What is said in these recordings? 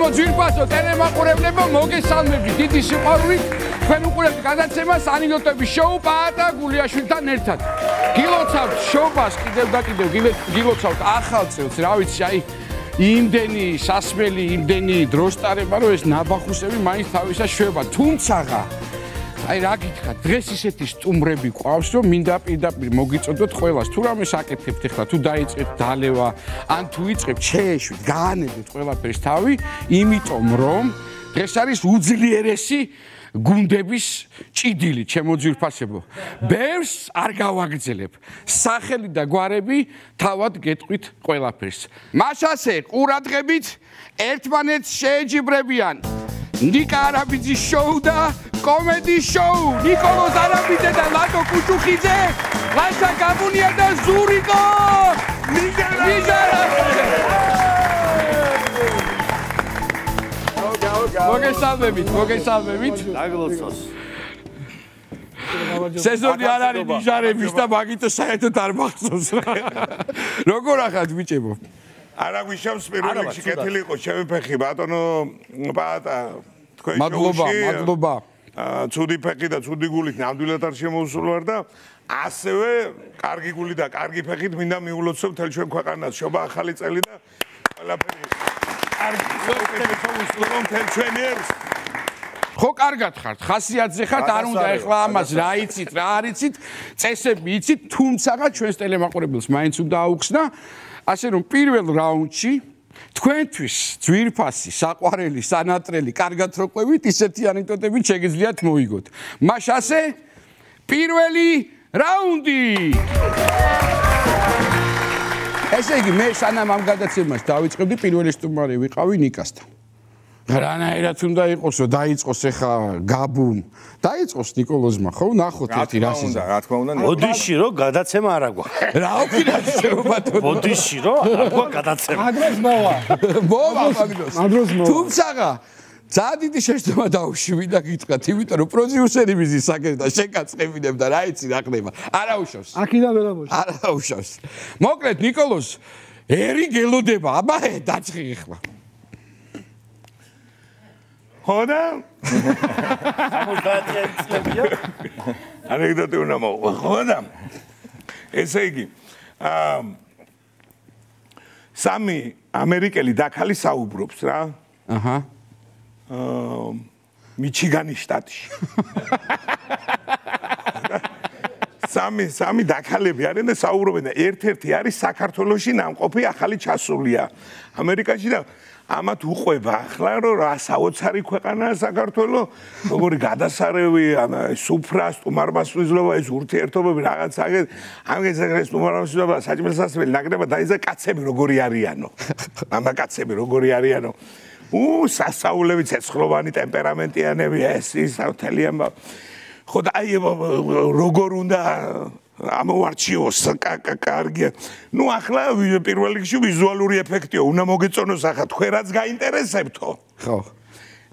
ჩემო ძვირფასო ტელემაყურებლებო მოგესალმებით. დიდი სიყვარულით თქვენ უყურებთ გადაცემას ანილოტების შოუ პაატა გულიაშვილთან ერთად. გილოცავთ შოუბას კიდევ და კიდევ გილოცავთ ახალ წელს. რა ვიცი აი იმდენი სასმელი იმდენი დროსტარება რომ ეს ნაბახუსები მაინც თავისა შვება. თუმცაღა აი რა გითხრა დღეს ისეთი სტუმრები ყავს რომ მინდა პირდაპირ მოგიწოდოთ ყველას. თუ რამე საკეთებთ ახლა თუ დაიწყებთ დალევა ან თუ იწყებთ შეეშვი გაანებოთ ყველაფერს თავი იმიტომ რომ დღეს არის უძლიერესი გუნდების ჭიდილი. ჩემოძირფასებო ბევრს არ გავაგრძელებ. სახელი და გვარები თავად გეტყვით ყველაფერს. მაშასე ყურადღებით ერთმანეთს შეეჯიბრებიან ნიკა არაბიძის შოუ და კომედის შოუ. ნიკოლოზ არაბიძე და ლატო კუჩუხიძე. ლაშა გამუნია და ზურიკო! მიზარაბიძე მოგესალმებით მოგესალმებით დაგლოცოს. სეზონი არ არის ნიჟარების და მაგითო საერთოდ არ მახსოვს. როგორ ახად ბიჭებო? არა გვიშავს პირველ რიგში კეთილი იყო ჩემი ფეხი ბატონო პატა თქვენ მადლობა მადლობა. ცუდი ფეხი და ცუდი გულით ნამდვილად არ შემოუსულ ვარ და ასევე კარგი გული და კარგი ფეხით მინდა მიულოცო მთელ ჩვენ ქვეყანას. შობა ახალი წელი და ყველაფერი კარგი შემოუსულო მთელ ჩვენ ერს ხო კარგად ხართ. ხასიათზე ხართ არ უნდა ეხლა ამას რა იცით რა არ იცით წესები იცით თუმცა ჩვენს ტელემაყურებელს მაინც უნდა აუხსნა ასე რომ პირველ რაუნდში თქვენთვის ძვირფასი, საყვარელი, სანატრელი, კარგად რო ყვევით, ისეთი ანეკდოტები შეგიძლიათ მოიგოთ. მაშასე პირველი რაუნდი. ესე იგი, მე სანამ ამ გადაცემას დავიწყებდი, პირველი სტუმარი ვიყავი ნიკასთან. რანაირად უნდა იყოსო, დაიწყოს ეხა გაბუმ. დაიწყოს ნიკოლოზმა, ხო? ნახოთ ერთი რას ის. რა თქმა უნდა, ოდიში რო გადაცემა არა გვაქვს. რა უკინაცეო ბატონო? ოდიში რო არ გვაქვს გადაცემა. აგროს მოვა. მოვა აგროს. აგროს მოვა. თუმცა ძალიან დიდი შეშდომა დაუშვი და გითხრათ, იმიტომ რომ პროდიუსერი მიზის საკერდა შეკაწყებინებ და რა იცი რა ხდება. არა უშავს. აქედან ვერ ამოშავს. არა უშავს. მოკლედ ნიკოლოზ ერი გელოდება, აბა დაწყი ხმა. ახლა. ხოდა? 50 წლებია. ანეკდოტი უნდა მოვა. ხოდა? ესე იგი, აა სამი ამერიკელი დაქალი საუბრობს რა. აჰა. აა მიჩიგანის შტატში. სამი სამი დაქალები არიან და საუბრობენ და ერთ-ერთი არის საქართველოსი ნამყოფი ახალი ჩასულია ამერიკაში და ამათ უყვება ახლა რომ რა საოცარი ქვეყანაა საქართველო? როგორი გადასარევი სუფრა სტუმარმასვიზლობა ეს ურთიერთობები რაღაც აგეთ. ამგე ზეგრეს სტუმარმასვიზლობა საჭმელსასმელი ნაკრება დაიზა კაცები როგორი არიანო? მამა კაცები როგორი არიანო? უ სასაულები ცეცხლოვანი ტემპერამენტიანები ეს ის თელიან ხო და აი როგორ უნდა ამოვარჩიოს კარგი. ნუ ახლა პირველ რიგში ვიზუალური ეფექტიო, უნდა მოგეწონოს ახლა თქვენ რაც გაინტერესებთო. ხო.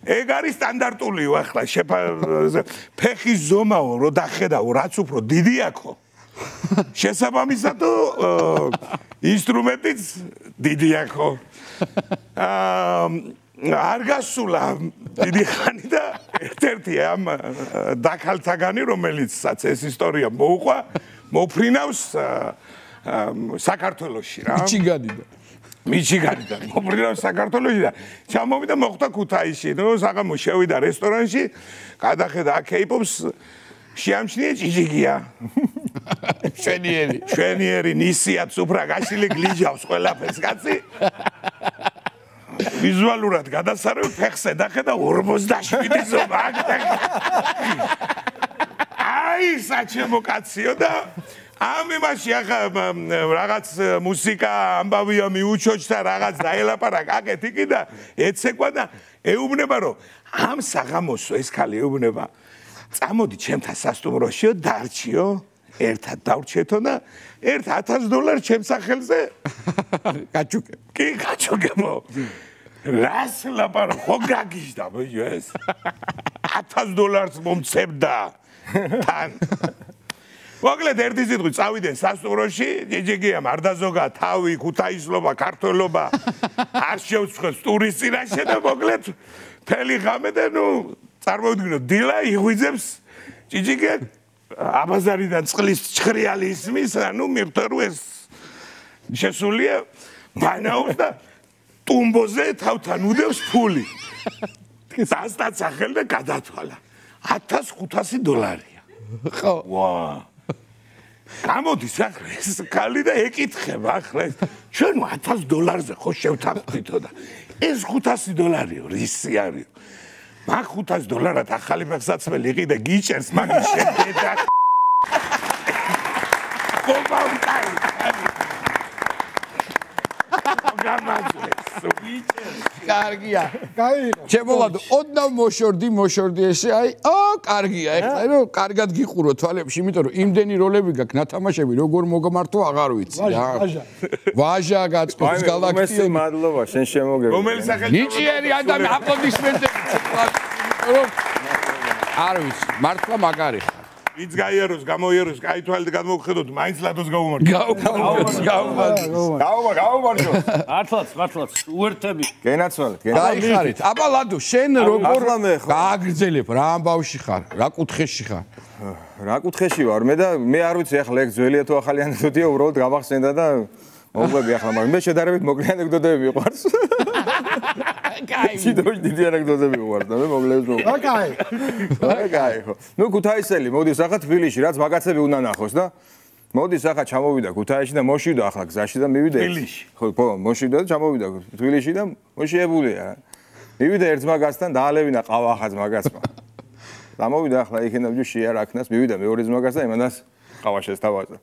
ეგ არის სტანდარტულიო ახლა შეფა ფეხის ზომაო რო დახედაო, რაც უფრო დიდი აქო. შესაბამისად ინსტრუმენტიც დიდი აქო. აა არ გასულა დიდი ხანი და ერთ-ერთი ამ დაკალთაგანი რომელიცაც ეს ისტორია მოუყვა მოფრინავს საქართველოსში რა. მიჩიგანიდან. მიჩიგანიდან მოფრინავს საქართველოსში და ჩამოვიდა მოხდა ქუთაისში. ნუ საღამო შევიდა რესტორანში, გადახედა აკეიპობს შეამჩნია ჭიჭიგია. შვენიერი. შვენიერი ნისია ცუბრა გაშილი გლიჯავს ყველაფერს კაცი. ვიზუალურად გადასარევ ფეხზე დახედა 47 ზომა. აი საჩემო კაციო და ამ იმაში ახლა რაღაც მუსიკა ამბავია მიუჩოჩ და რაღაც დაელაპარაკ აკეთ იქი და ეცეკვა და ეუბნება რომ ამ საღამოსო ეს ხალი ეუბნება წამოდი ჩემთან სასტუმროშიო დარჩიო ერთად დავრჩეთო და ერთ 1000 დოლარ ჩემ სახელზე. გაჩუკე კი გაჩუკებო რას ლაპარ ხო გაგიჟდა ბიჭო ეს? 1000 დოლარს მომცემდა თან მოკლედ ერთი სიტყვით წავიდნენ სასტუმროში, ჯიჯიგიამ არ დაზოგა თავი, ქუთაისლობა, ქართველობა. არ შეუცხოს ტურის წინაშე და მოკლედ მთელი ღამე და ნუ წარმოვიდგინოთ დილა იღვიძებს ჯიჯიგია აბაზარიდან წყლის ჩხრიალი ისმის, ანუ მივხვდერო ეს შესულია ბანაობს და ტუმბოზე თავთან უდევს ფული. დასტა სახელ და გადათვალა. 1500 დოლარია. ხო. ვა. გამოდის ახლა ეს კალი და ეკითხება ახლა ეს ჩვენ 1000 დოლარზე ხო შევთანხმდითო და ეს 500 დოლარიო რისი არის? მაგ 500 დოლარად ახალი მეხსაცმელი იყი და გიჭერს მაგის შედეგა. კომპაუნდაი. გამაძლეს. კარგია. კაი ჩემოლადო, ოდნავ მოშორდი, მოშორდი ესე, აი, ო, კარგია, ეხლა რომ კარგად გიყურო თვალებში, იმიტომ რომ იმდენი როლები გაქვს, ნათამაშები, როგორ მოგმართო, აღარ ვიცი რა. ვაჟა. ვაჟა გაწყობს უმესე galaxy. მადლობა შენ შემოგე რომელი სახელი? ნიჭიერი ადამიანი, აპლოდისმენტები. რომ არ ვიცი, მართლა მაგარი. ვიც გაიაროს, გამოიაროს, კაი თვალით გადმოგხედოთ, მაინც ლადოს გაუმართო. გაუმართოს, გაუმართოს. გაუმა გაუმარჯო მართლაც მართლაც უერთები გენაცვალეთ გენაცვალეთ დაიხარით. აბა ლადო, შენ როგორ გააგრძელებ, რა ამბავში ხარ, რა კუთხეში ხარ? რა კუთხეში ვარ? მე და მე არ ვიცი ახლა ეგ ძველია თუ ახალი ანეკდოტია უბრალოდ გამახსენდა და მოგვები ახლა მაგრამ მე შედარებით მოკლე ანეკდოტები მიყვარს კაი. სიტყვაში დიდი ანეკდოტები მიყვარს და მე მოკლეს მოყვარს აკაი. კაი ხო. ნუ ქუთაისელი მოდის ახლა თბილისში რაც მაგაცები უნდა ნახოს და მოდის ახლა ჩამოვიდა ქუთაისში და მოშივდა ახლა გზაში და მივიდა თბილისში? ხო ხო მოშივდა და ჩამოვიდა თბილისში და მოშიებულია. მივიდა ერთ მაგასთან დაალევინა ყავა ახაც მაგაცმა დამოვიდა ახლა იქიდან ბიჭი შეარ აქნას მივიდა მეორე ზმაგას და იმანას ყავა შესთავაზა.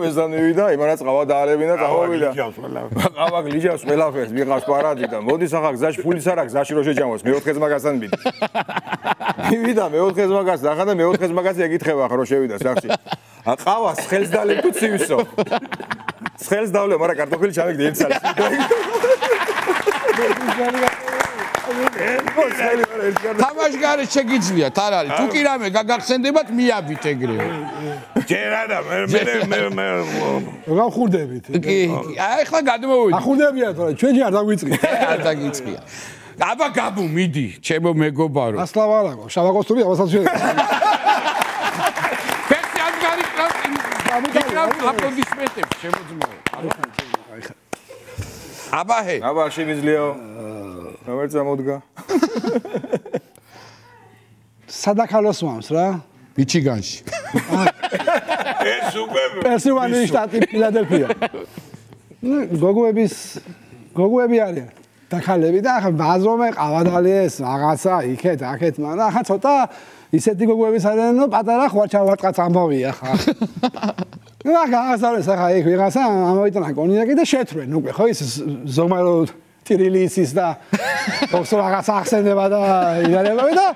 მესამე მივიდა იმანაც ყავა დაალევინა ყველა. ყავა გლიჯავს ყველაფერს მიყავს პარადი და მოდის ახლა გზაში ფულიც არ აქვს გზაში რო შეჯამოს მეოთხე ზმაგასთან მივიდა. მივიდა მეოთხე ზმაგას ახლა და მეოთხე ზმაგასი ეკითხება ახლა რო შევიდა სახში. ა ყავა ხელს დალევ თუ ცივსო ხელს დავლე მაგრამ კარტოფილი ჩავიგდი ერთ სალს თამაშგარი შეგიძლიათ, არ არის. თუ კი რამე გაგახსენდებათ, მიაბით ეგრევე. ჯერ არა, მე მე მე მე რა ხურდებით კი, კი. აი ახლა გადმოვიდი. ახუნდებია თორე ჩვენ ჯერ არ დაგვიწყია არ დაგიწყია. აბა გაბუ მიდი, ჩემო მეგობარო. ასლავა არაგო შავაკოსტური ამასაც ჩვენ ფეხი არ გამიგავ აპლოდისმენტები, ჩემო ძმაო. აბა ჰე, აბა შემიძლიაო რა წამოდგა. სადაქალოს მავს რა? მიჩიგანში. ეს უკვე პენსილვანიის შტატი ფილადელფია. ნუ გოგოების გოგოები არიან. დაქალები და ახლა ბაზრომე ყავადალიეს რაღაცა იქეთ აქეთ მაგრამ ახლა ცოტა ისეთი გოგოების არიან რომ პატარა ხვარჩავარტყაც ამბავია ხა. ნუ ახლა აღასავლეს ახლა იქ ვიღაცა ამოიტანა კონიაკი და შეთრენ უკვე ხო ის ზომარო ტირილისის და ოქს რაღაც ახსენდება და იდარებები და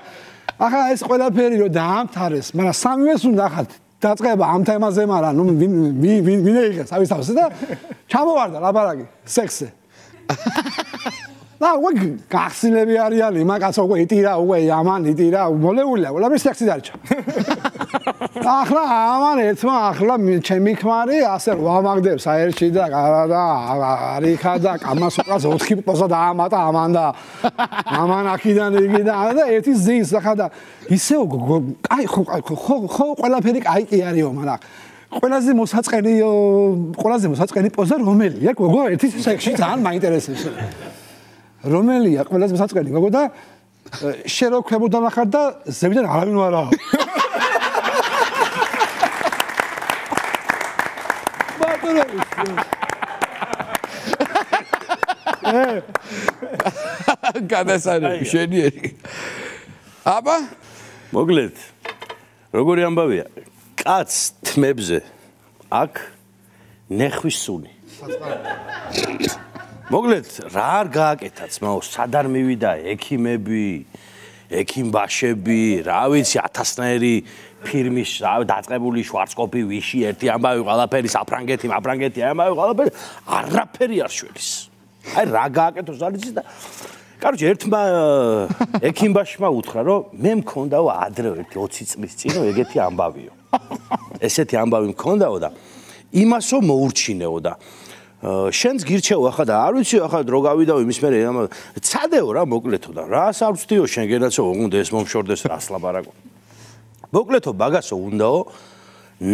ახლა ეს ყველაფერი რომ დაამთავრეს მაგრამ სამივეს უნდა ახლა დაწყება ამ თემაზე მაგრამ ნუ ვინ ვინ ვინ ავის თავს და ჩამოვარდა ლაბარაკი სექსზე. და უკვე გახსილები არიან იმაკაც უკვე იტირა უკვე ამან იტირა მოლეულია ყველაფერი სექსი დარჩა ახლა ამან ერთმა ახლა მი- ჩემი ქმარი ასე ვამაგდებს აერჩი და და არიქა და კამასუკას 4 პოზა დაამატა ამან და ამან აქიდან იგი და და ერთი ზის ახლა და ისე აი ხო აი, ხო ხო- ყველაფერი კაი კი არისო მაგრამ ყველაზე მოსაწყენი ყველაზე მოსაწყენი პოზა რომელია? გოგო ერთი სექსში ძალიან მაინტერესებს. რომელია? ყველაზე მოსაწყენი გოგო და შე რო ქვებოდა ნახარ და ზევიდან არავინ ვარაა გადასარევი შენიერი. აბა? მოკლედ. როგორი ამბავია? კაც თმებზე აქ ნეხვის სუნი მოკლედ რა არ გააკეთა ძმაო? სად არ მივიდა? ექიმები ექიმბაშები რა ვიცი ათასნაირი ფირმის რა დაწყებული შვარცკოპი ვიში ერთი ამბავი ყველაფერი საფრანგეთი მაფრანგეთი ამბავი ყველაფერი არაფერი არ შველის აი რა გააკეთოს არ იცი და კაროჩე ერთმა ექიმბაშმა უთხრა რომ მე მქონდაო ადრე ერთი 20 წლის წინ ეგეთი ამბავიო. ესეთი ამბავი მქონდაო და იმასო მოურჩინეო და შენს გირჩეო ახლა და არ ვიცი ახლა დრო გავიდაო იმის მერე ამა ცადეო რა მოკლეთო და რას არ ვცდიო შენ გენაცო უნდა ეს მომშორდეს რას ლაბარაკო მოკლეთო ბაგასო უნდაო?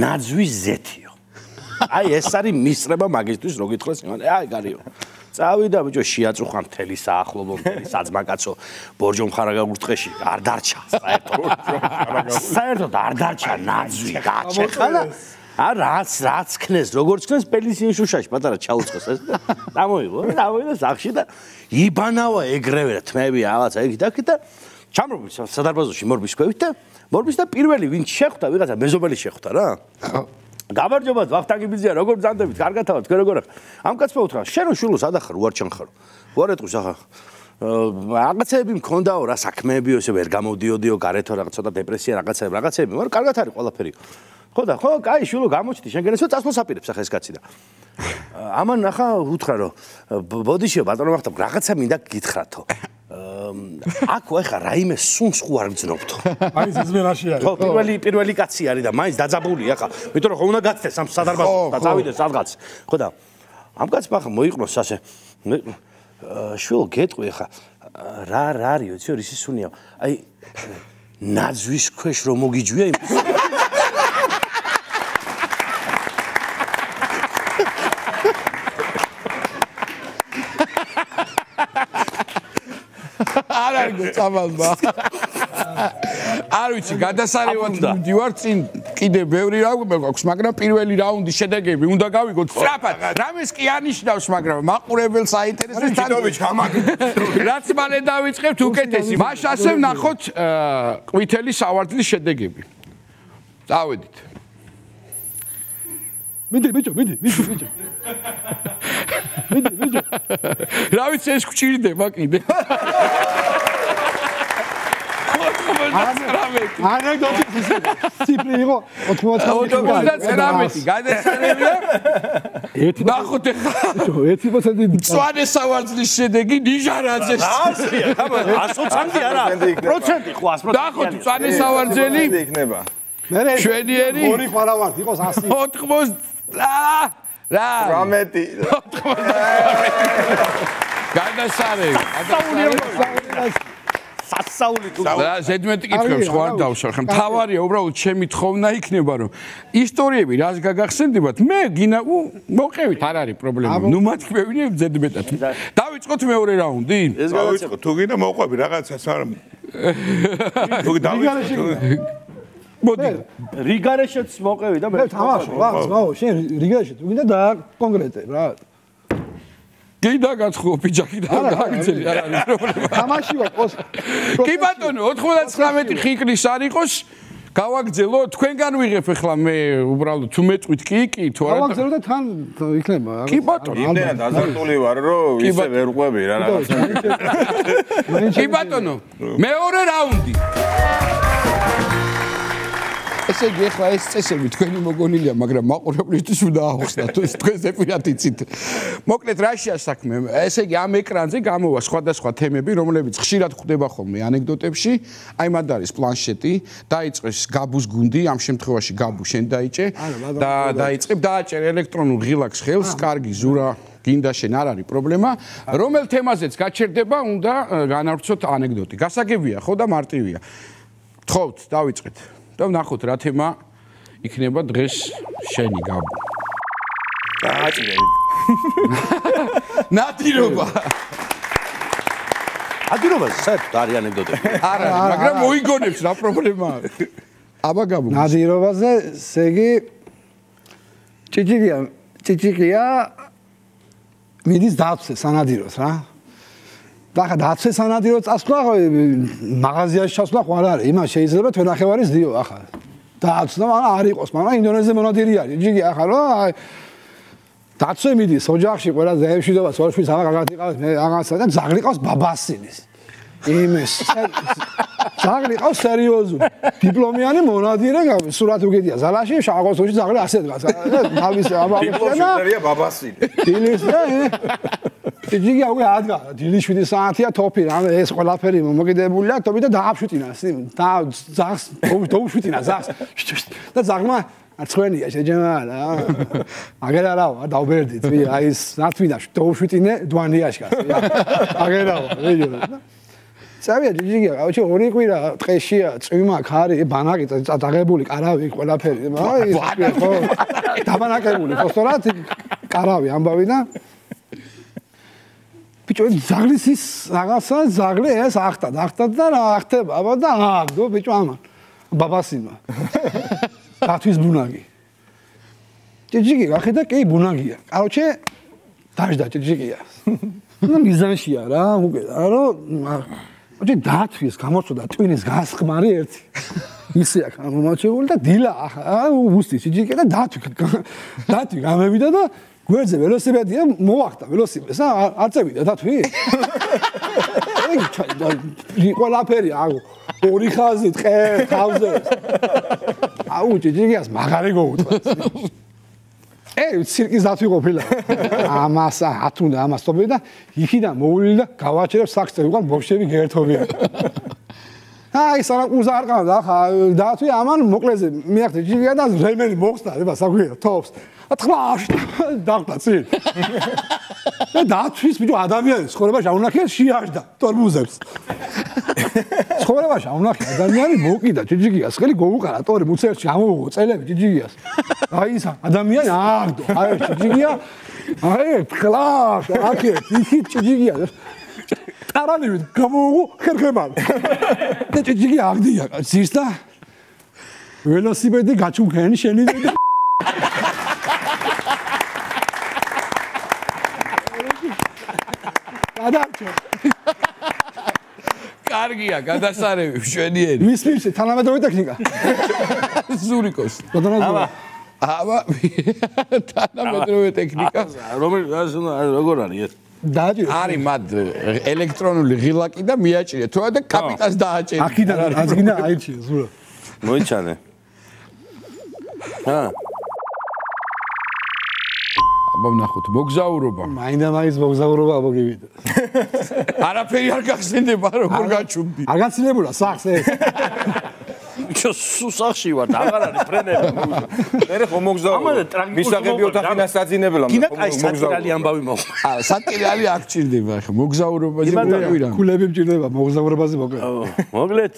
ნაძვის ზეთიო. აი ეს არის მისწრება მაგისტრის რო გითხრას იმან აი გარიო. წავიდა ბიჭო შეაწუხან მთელი საახლობო მთელი საძმაკაცო. ბორჯომ ხარაგაგურთხეში არ დარჩა. საერთოდ საერთოდ არ დარჩა ნაძვი გაჩეხალა ა რაც რაც ქნეს როგორც ქნეს პელისინ შუშაში პატარა ჩაუწყოს ეს დამოიღო დამოიღო სახში და იბანავა ეგრევე თმები რაღაცა ეგ და და ჩამრობი სადარბაზოში მორბის ქვევით და მორბის და პირველი ვინ შეხვდა ვიღაცა მეზობელი შეხვდა რა. გამარჯობა ვახტანგიბიძია როგორ ბრძანდებით კარგათავად თქვენ როგორ ამ კაცმა უთხრა შენ რო შულოს ადახარ უარ ჩანხარო უარ ეტყვის ახლა რაღაცები მქონდაო რა საქმეებიო ესე ვერ გამოდიოდიო გარეთო რაღაც ცოტა დეპრესია რაღაცები რაღაცები მაგრამ კარგად არის ყველაფერი. ხო და ხო კაი შულო გამოჩდი შენ გენესო წასვლას აპირებს ახლა ეს კაცი და. ამან ახლა უთხრა რომ ბოდიშიო ბატონო ვახტანგ რაღაცა მინდა გითხრათო აქ ახლა რაიმე სუნს ხო არ გძნობთო. აი ზმერაში არის. ხო, პირველი პირველი კაცი არის და მაინც დაძაბული ახლა. მეტყვი რომ ხო უნდა გაცდეს ამ სადარბაზო და წავიდეს სადღაც. ხო და ამ კაცმა ახლა მოიყნოს ასე. შვილ გეტყვი ახლა რა რა არის, ვიცი რა ისი სუნია. აი ნაძვის ქვეშ რომ მოგიჯვია იმ არ არის გწამალმა. არ ვიცი, გადასარევად მივდივარ წინ კიდე ბევრი რაუნდი გვაქვს, მაგრამ პირველი რაუნდის შედეგები უნდა გავიგოთ სწრაფად. რამეს კი ანიშნავს, მაგრამ მაყურებელს აინტერესებს თან. ჩიტოვიჩ გამაგ. რაც მალე დავიწყებთ უკეთესი. მაშ ასე ვნახოთ ყვითელი სავარდლის შედეგები. წავედით. მიდი ბიჭო, მიდი, მიდი ბიჭო. მიდი ბიჭო. რა ვიცი ეს გჭირდება კიდე. ანეკდოტი ციფრი იყო 99 გადასწრებია ერთი ნახოთ ახლა 1% სვანე სავარძლის შედეგი ნიჟარაძეს ასია, ხაბა 120 არა. პროცენტი ხო 100%. ნახოთ სვანე სავარძელი იქნება. მე შვედიერი ორი ხარავართ იყოს 100 80 რა? რა? 18 გადასარევი სასაული თუ რა ზედმეტი კითხებს ხო არ დავსვარ ხომ თავარია უბრალოდ ჩემი თხოვნა იქნება რომ ისტორიები რას გაგახსენდებათ? მე გინა მოყევით. არ არის პრობლემა. ნუ მათქმევინე ზედმეტად. დავიწყოთ მეორე რაუნდი. ეს გავიწყო თუ გინდა მოყვები რაღაცას არ თუ დავიწყო მოდი რიგარეშეც მოყევი და მე თამაშო რა ძმაო შენ რიგაში თუ გინდა და კონკრეტე რა. კიდე გაცხო პიჯაკი და გააგზელი არ არის პრობლემა. თამაში ვარ ყოს კი ბატონო 99 ხიკრის არ იყოს. გავაგზელო თქვენგან ვიღებ ახლა მე უბრალოდ თუ მეტყვით კი კი თუ არა გავაგზელო და თან იქნება კი ბატონო იმდენად აზარტული ვარ რომ ისე ვერ ყვები რა რაღაცა კი ბატონო მეორე რაუნდი ესე იგი ახლა ეს წესები თქვენი მოგონილია, მაგრამ მაყურებლისთვის უნდა ახსნათ, თუ თქვენ ზეპირად იცით. მოკლედ რაშია საქმე? ესე იგი ამ ეკრანზე გამოვა სხვადასხვა თემები, რომლებიც ხშირად ხვდება ხოლმე ანეკდოტებში. აი მათ არის პლანშეტი, დაიწყეს გაბუს გუნდი, ამ შემთხვევაში გაბუ შენ დაიჭე და დაიწყებ დააჭერ ელექტრონულ ღილაკს ხელს, კარგი ზურა გინდა შენ არ არის პრობლემა. რომელ თემაზეც გაჩერდება, უნდა განავრცოთ ანეკდოტი. გასაგებია ხო და მარტივია. თხოვთ, დავიწყეთ. და ვნახოთ რა თემა იქნება დღეს შენი გაბო. დააჭირე. ნადირობა. ადირობა საერთოდ არის ანეკდოტები. არა, მაგრამ მოიგონებს რა პრობლემაა. აბა გაბო. ნადირობაზე სეგი ჭიჭიკია ჭიჭიკია მიდის დაცვე სანადიროს რა და ხა დაცვე სანადირო წასვლა მაღაზიაში ჩასვლა ხო არ არის იმას შეიძლება თქვენ ახევარის დიო ახლა. დაცვა მაგრამ არ იყოს მაგრამ ინდონეზიაზე მონადირი არის ჯიგი ახლა რა დაცვე მიდის ოჯახში ყველა ზეებშვიდობა სოლშვის აღარ გაგატიყავს მე აღარსა და ზაღლი ყავს ბაბასილის იმეს ზაღლი ყავს სერიოზული დიპლომიანი მონადირე გავი სურათ უგედია ზალაში შაღოსოში ზაღლი ასე დგას თავის აბა დიპლომშია ბაბასილი დილის და ჯიგი აღვე ადგა 7 საათია თოფი რა ეს ყველაფერი მომგიდებულია თოფი და დააფშვიტინა და ზაღს დაუფშვიტინა ზაღს და ზაღმა არცხვენია შეჯემა რა. აგერ არა ვარ დაუბერდი წვი აი ეს ნათვინა შტოუშვიტინე დვანიაშკას. აგერავა ვიჯო. წავია ჯიჯიგია, აუჩი ორი კვირა ტყეშია, წვიმა ქარი, ბანაკი დაღებული კარავი ყველაფერი. აი ხო. დაბანაკებული ფოსტორატი კარავი ამბავი და ბიჭო ზაღლის ის რაღაცა ზაღლი ეს ახტა ახტა და რა ახტება აბა და აგდო ბიჭო ამან ბაბასიმა. გათვის ბუნაგი. ჭიჭიკი გახედა კი ბუნაგია. კაროჩე დაждდა ჭიჭიკია და მიზანშია რა უკვე რა ოჯე დათვის გამოსოდა ტვინის გასხმარი ერთი. ისე აქ აღმოჩეული და დილა ახლა უსტი ჭიჭიკი და დათვი დათვი გამევიდა და გვერდზე ველოსიპედია მოახდა ველოსიპედს არ წევიდა დათვი აი ყველაფერი აგო ორი ხაზი ტყე ხავზე აუ ჭიჭიგიას მაგარი გოუთვა ე ცირკის დათვი ყოფილა. ამასა ათუნდა ამას თობი და იქიდან მოვლილი და გავაჩერებ საქსზე ვიყავ ბოშები გერთობია აი სარაკუზა არ ყავდა ხა დათვი ამან მოკლეზე მიახდა ჭიჭიგია და რემენი მოხსნა ება საქვია თობს. ათყლაშ დაღდა წინ. და დათვის ბიჭო ადამიანის ცხოვრებაში აუნახია შეაждდა ტორბუზებს. ცხოვრებაში აუნახია ადამიანი მოკიდა ჯიჯიგიას ხელი გოუყარა ტორი მუცერში ამოუღო წელები ჯიჯიგიას. აი ისა ადამიანი აღდო აი ჯიჯიგია აი ათყლაშ აკე ჯიჯიგია ტარანივით გამოუღო ხერხემალ და ჯიჯიგი აღდია ზის და ველოსიპედი გაჩუნქენი შენი და გადარჩა. კარგია, გადასარევი, მშვენიერი. მის მის თანამედროვე ტექნიკა. ზურიკოს. გადანაზურა. აბა თანამედროვე ტექნიკა. რომელი როგორ არის ეს? დააჭირე. არის მათ ელექტრონული ღილაკი და მიაჭირე. თუ არა და კაპიტანს დააჭერე. აქიდან აზგინა აირჩიე ზურა. მოიჩანე. აა აბა ვნახოთ მოგზაურობა. მაინდა მაინც მოგზაურობა მოგივიდა. არაფერი არ გახსენდება როგორ გაჩუმდი. არ გაცილებულა სახს ეს. ჩო სუსახში ვარ, აღარ არის ფრენები. მე ხო მოგზაურობა. ამაზე ტრაგიკული მისაღები ოთახინას საძინებელა. კიდე კაი საჭირალი ამბავი მო. აა სატირალი არ გჭირდება ახლა მოგზაურობაზე მოყვირა. კულები მჭირდება მოგზაურობაზე მოკლედ. მოგლეთ.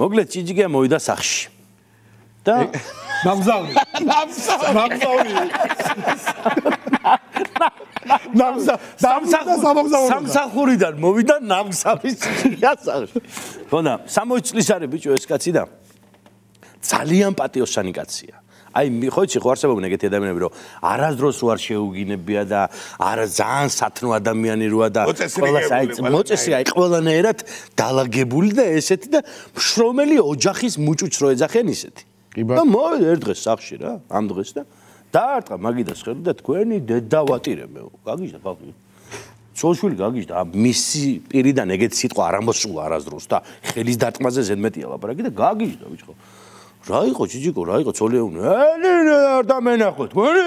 მოგლეთ ჭიჭიგია მოვიდა სახში. და ნამზავი. ნამზავი. ნამზა სამსახური სამსახურიდან მოვიდა ნამზავის ჭიჭიგიასახში. ხოდა 60 წლის არის ბიჭო ეს კაცი და. ძალიან პატიოსანი კაცია. აი ხო იცი ხო არსებობენ ეგეთი ადამიანები რომ არასდროს უარ შეუგინებია და არა ძალიან სათნო ადამიანი როა და ყველას აი მოწესი აი ყველანაირად დალაგებული და ესეთი და შრომელი ოჯახის მუჭუჭ რო ეძახენ ისეთი და მოვიდა ერთ დღეს სახში რა ამ დღეს და დაარტყა მაგიდას ხელი და თქვენი დედა ვატირე მე გაგიჟდა ბაბი ცოლშვილი გაგიჟდა მისი პირიდან ეგეთი სიტყვა არ ამოსულა არასდროს და ხელის დარტყმაზე ზედმეტია ლაპარაკი და გაგიჟდა ბიჭო რა იყო ჯიჯიკო რა იყო ცოლეუნე არ დამენახო თქვენი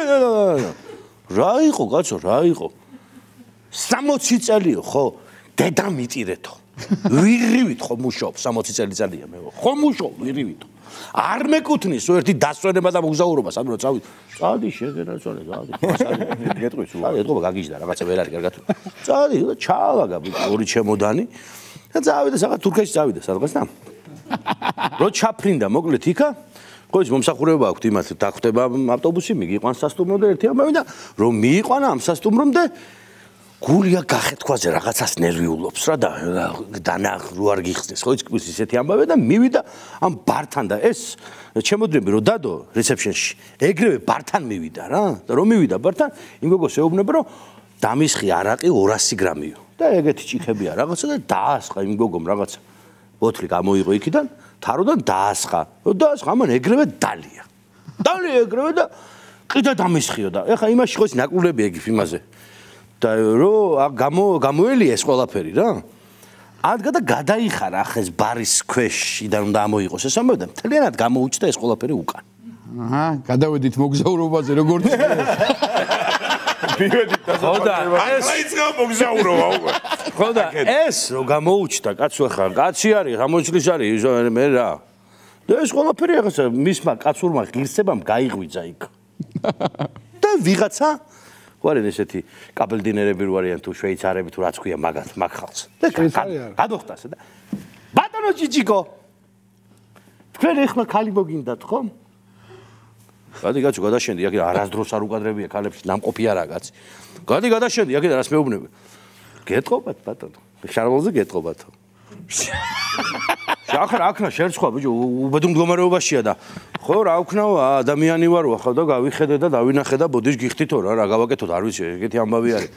რა იყო კაცო რა იყო? 60 წელიო ხო? დედა მიტირეთო ვიღივით ხო მუშაობ 60 წელი ძალიან მე ხო მუშაობ ვიღივითო არ მეკუთნის ერთი დასვენება და მოგზაურობა სანამ წავი წადი შეგენა წადი. წადი. გეტყვი სულ წადი ეთქობა გაგიჟდა რაღაცა ვერ არის კარგად წადი და ჩავალაგა ორი ჩემოდანი. და წავიდა საღა თურქეთში წავიდა სადღაც და რო ჩაფრინდა მოკლედ იქა ყოიც მომსახურება აქვს იმათ დახვდება ავტობუსი მიგიყვანს სასტუმრომდე ერთი ამბავი და რომ მიიყვანა ამ სასტუმრომდე გულია გახეთქვაზე რაღაცას ნერვიულობს რა და დანახ რო არ გიხსნეს ხო იცკვის ისეთი ამბავე და მივიდა ამ ბართან და ეს ჩემოდნები რო დადო რეცეფშენში ეგრევე ბართან მივიდა რა და რომ მივიდა ბართან იმ გოგოს ეუბნება რომ დამისხი араყი 200 გრამიო. და ეგეთი ჭიქებია რაღაცა და დაასხა იმ გოგომ რაღაცა. ოთლი გამოიღო იქიდან თაროდან დაასხა დაასხა ამან ეგრევე დალია. დალია ეგრევე და ყიდა დამისხიო და ეხა იმაში ხო ის ნაკრულები ეგ იმაზე. და რო გამო გამოელია ეს ყველაფერი რა. ადგა და გადაიხარა ახეს ბარის ქვეშიდან უნდა ამოიღოს ეს ამბობდა. მთლიანად გამოუჩნდა ეს ყველაფერი უკან. აჰა გადავედით მოგზაურობაზე როგორც მივედით და ხოდა ეს აიწყა მოგზაურობა უკვე. ხოდა ეს რო გამოუჩნდა კაცო ხარ კაცი არის გამოჩლის არის მე რა. და ეს ყველაფერი ახლა მისმა კაცურმა ღირსებამ გაიღვიძა იქ. და ვიღაცა ვარენ ესეთი კაბელდინერები რო არიან თუ შვეიცარები თუ რაც ქვია მაგათ მაგ ხალხს. და გადოხტასე და ბატონო ჯიჯიკო თქვენ ეხლა ხალი მოგინდათ ხო? გადი გაჩო გადაშენდი აქ არასდროს არ უკადრებია ქალებში ნამყოფი არა კაც გადი გადაშენდი აქ რას მეუბნები? გეტყობათ ბატონო? შარვალზე გეტყობათო. ახლა აქნა შერცხვა ბიჭო უბედურ მდგომარეობაშია და. ხო რა ვქნავა ადამიანი ვარო ახლა და გავიხედე და დავინახე და ბოდიშ გიხთითო რა რა გავაკეთოთ არ ვიცი ეგეთი ამბავი არის.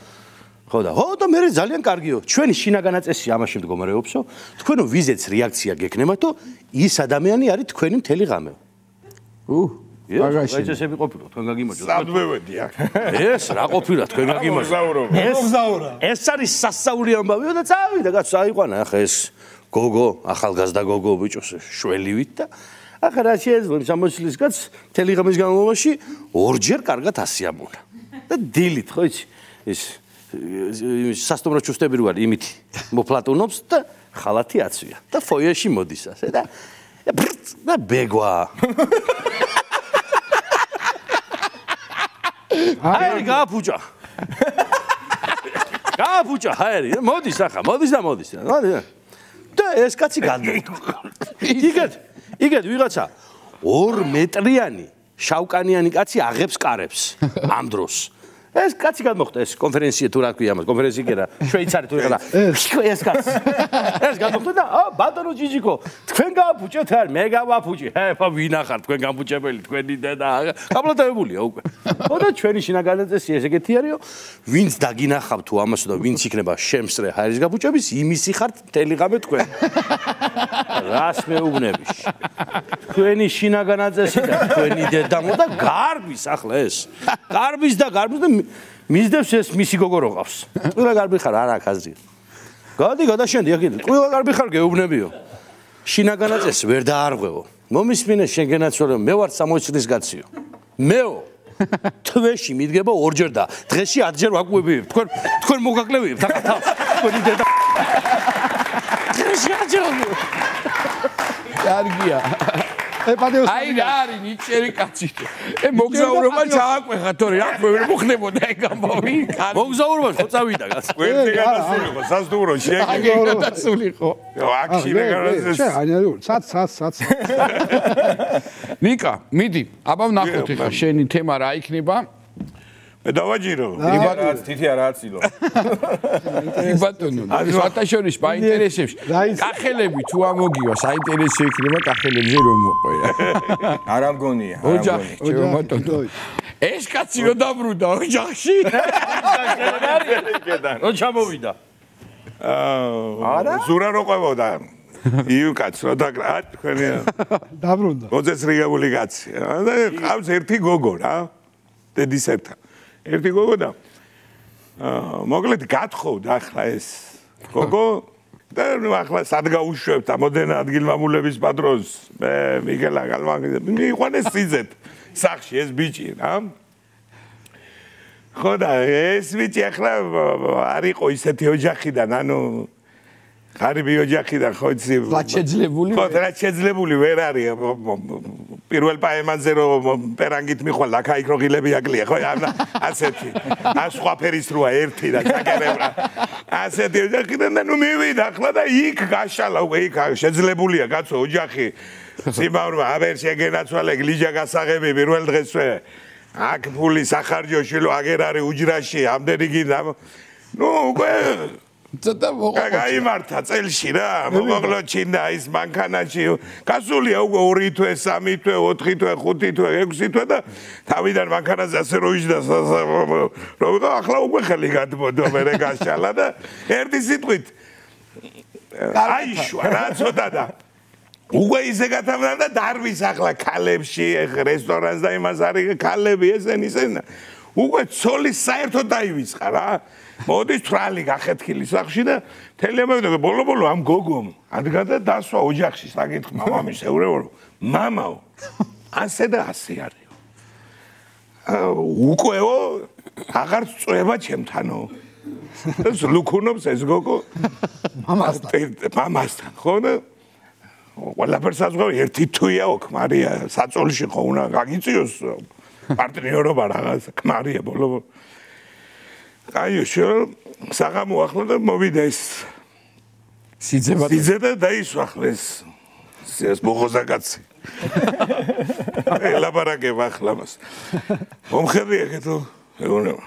ხო და ხო და მე ძალიან კარგიო. ჩვენი შინაგანა წესი ამაში მდგომარეობსო თქვენო ვიზეც რეაქცია გეკნებათო ის ადამიანი არის თქვენი მთელი ღამე. უ ეს ესები ყოფილო თქვენ გაგიმოჯოთ სამდმევედი აქ. ეს რა ყოფილა თქვენ მოგზაურობა. ეს ეს არის სასწაული ამბავიო და წავიდა კაცო აიყვანა ახლა ეს გოგო ახალგაზრდა გოგო ბიჭოს შველივით და ახლა რა შეიძლება სამოსლის კაც მთელი ღამის განმავლობაში ორჯერ კარგად ასიამულა და დილით ხო იცი? ეს სასტუმრო ჩუსტები რო არის იმით მოფლატუნობს და ხალათი აცვია. და ფოიეში მოდის ასე და და ბეგვა აი გააფუჭა. გააფუჭა ჰაერი. მოდის ახლა მოდის და მოდის. მოდი და ეს კაცი გადმოიტო იგეთ იგეთ ვიღაცა. 2 მეტრიანი შავკანიანი კაცი აღებს კარებს ამ დროს ეს კაცი გადმოხდა ეს კონფერენცია თუ რა ქვია ამას კონფერენცია კი რა შვეიცარი თუ ეხლა. ეს. კაცი. ეს გადმოხდა და ა ბატონო ჯიჯიკო თქვენ გააფუჭეთ არ მე გავაფუჭი ჰე ფა ვინ ახარ თქვენ გამფუჭებელი თქვენი დედა გაპლატებულია უკვე. ხო და ჩვენი შინაგანაწესი ეს ეგეთი არისო ვინც დაგინახავ თუ ამასო და ვინც იქნება შემსრე ჰაერის გაფუჭების იმისი ხართ მთელი ღამე თქვენ. რას მეუბნები თქვენი შინაგანაწესი და თქვენი დედამო და გარბის ახლა ეს. გარბის და გარბის და მისდევს ეს მისი გოგო რო ყავს. ყველა გარბი ხარ არა ხაზი. გადი გადაშენდი აქ კიდე. ყველა გარბი ხარ გეუბნებიო. შინაგანაწეს ვერ დაარღვევო. მომისმინე შენგენაცვალე მე ვარ 60 წლის კაციო. მეო თვეში მიდგება ორჯერ და დღეში 10 ჯერ ვაკუები. თქვენ თქვენ მოგაკლევი თაკათა. თქვენი დედა. დღეში 10 ჯერ. კარგია. ე პატიოს აი რა არის ნიჭერი კაცი. ე მოგზაურობა ჩააკვეხა თორე აქ ვერ მოხდებოდა ეგ ამბავი. მოგზაურობა ხო წავიდა კაც. ვერტი გადასულიყო სასტუმროში ეგ აი გადასულიყო. აქ შინაგანაზე შე ანიალუ სად სად სად ნიკა, მიდი, აბა ვნახოთ ეხა შენი თემა რა იქნება. მე დავაჯირო რაც თითი არა აცილო. ბატონო, სათაშორის მაინტერესებს. რა ის- კახელები თუ ამოგივა, საინტერესო იქნება კახელებზე რომ მოყვია. არა მგონია, არა ოჯახი, მგონია. ჩემო ბატონო. ეს კაცი რო დაბრუნდა ოჯახში. რო ჩამოვიდა. არა ზურა რო ყვებოდა იუ კაც რა და რა თქვენი დაბრუნდა მოძეცრიგებული კაცი და ყავს ერთი გოგო რა დედის ერთა ერთი გოგო და აა მოკლედ გათხოვდა ახლა ეს გოგო და ახლა სად გაუშვებთ ამოდენ ადგილმამულების პატრონს? მე მიგელა გალმაგზე მიიყვანეს სიზეთ სახში ეს ბიჭი რა? ხო და ეს ბიჭი ახლა არისო ისეთი ოჯახიდან ანუ ღარიბი ოჯახიდან ხო იცი რაც შეძლებული ხო რაც შეძლებული ვერ არის პირველ პაემანზე რომ პერანგით მიხვალ აქა იქ რო ღილები აკლია ხო ასეთი. ან სხვა ფერის როა ერთი და ჩაკერებრა ასეთი ოჯახიდან და ნუ მივიდა ახლა და იქ გაშალა უკვე იქ შეძლებულია კაცო ოჯახი. სიმავრმა აბერ შეგენაცვალე გლიჯა გასაღები პირველ დღესვე აქ ფული სახარჯო შილო აგერ არის უჯრაში ამდენი გინდა ნუ უკვე ცოტა მოყვა. გაიმართა წელში რა. მომოკლო ჩინდა ის მანქანაში. გასულია უკვე ორი თვე სამი თვე ოთხი თვე ხუთი თვე ექვსი თვე და თავიდან მანქანაზე ასე როიჯდა რო ვიყო ახლა უკვე ხელი გადმოდო მე გაშალა და ერთი სიტყვით. აიშვა რა ცოტა და. უკვე ისე გათავდა და დარვის ახლა ქალებში რესტორანს და იმას არის ქალები ესენი ესენი უკვე ცოლი საერთოდ დაივიწყა რა. მოდის თრალი გახეთქილი სახლში და თელემევიდო ბოლო-ბოლო ამ გოგომ ადგა და დასვა ოჯახში საკითხ მამამის ევრეო მამაო. ასე და ასე არისო. უკვეო აღარ წვება ჩემთანო. ეს ლუკუნობს ეს გოგო. მამასთან. მამასთან ხო და ყველაფერს აზღვევ ერთი თვია ოქმარია საწოლში ხო უნდა გაგიწიოს პარტნიორობა რაღაც ქმარია ბოლო. აი შო საღამო ახლა და მოვიდა ეს სიძება სიძება დაისვახლეს ეს მოხოზაკაცი. ელაპარაკებ ახლა მას. მომხედია კეთო ეგონება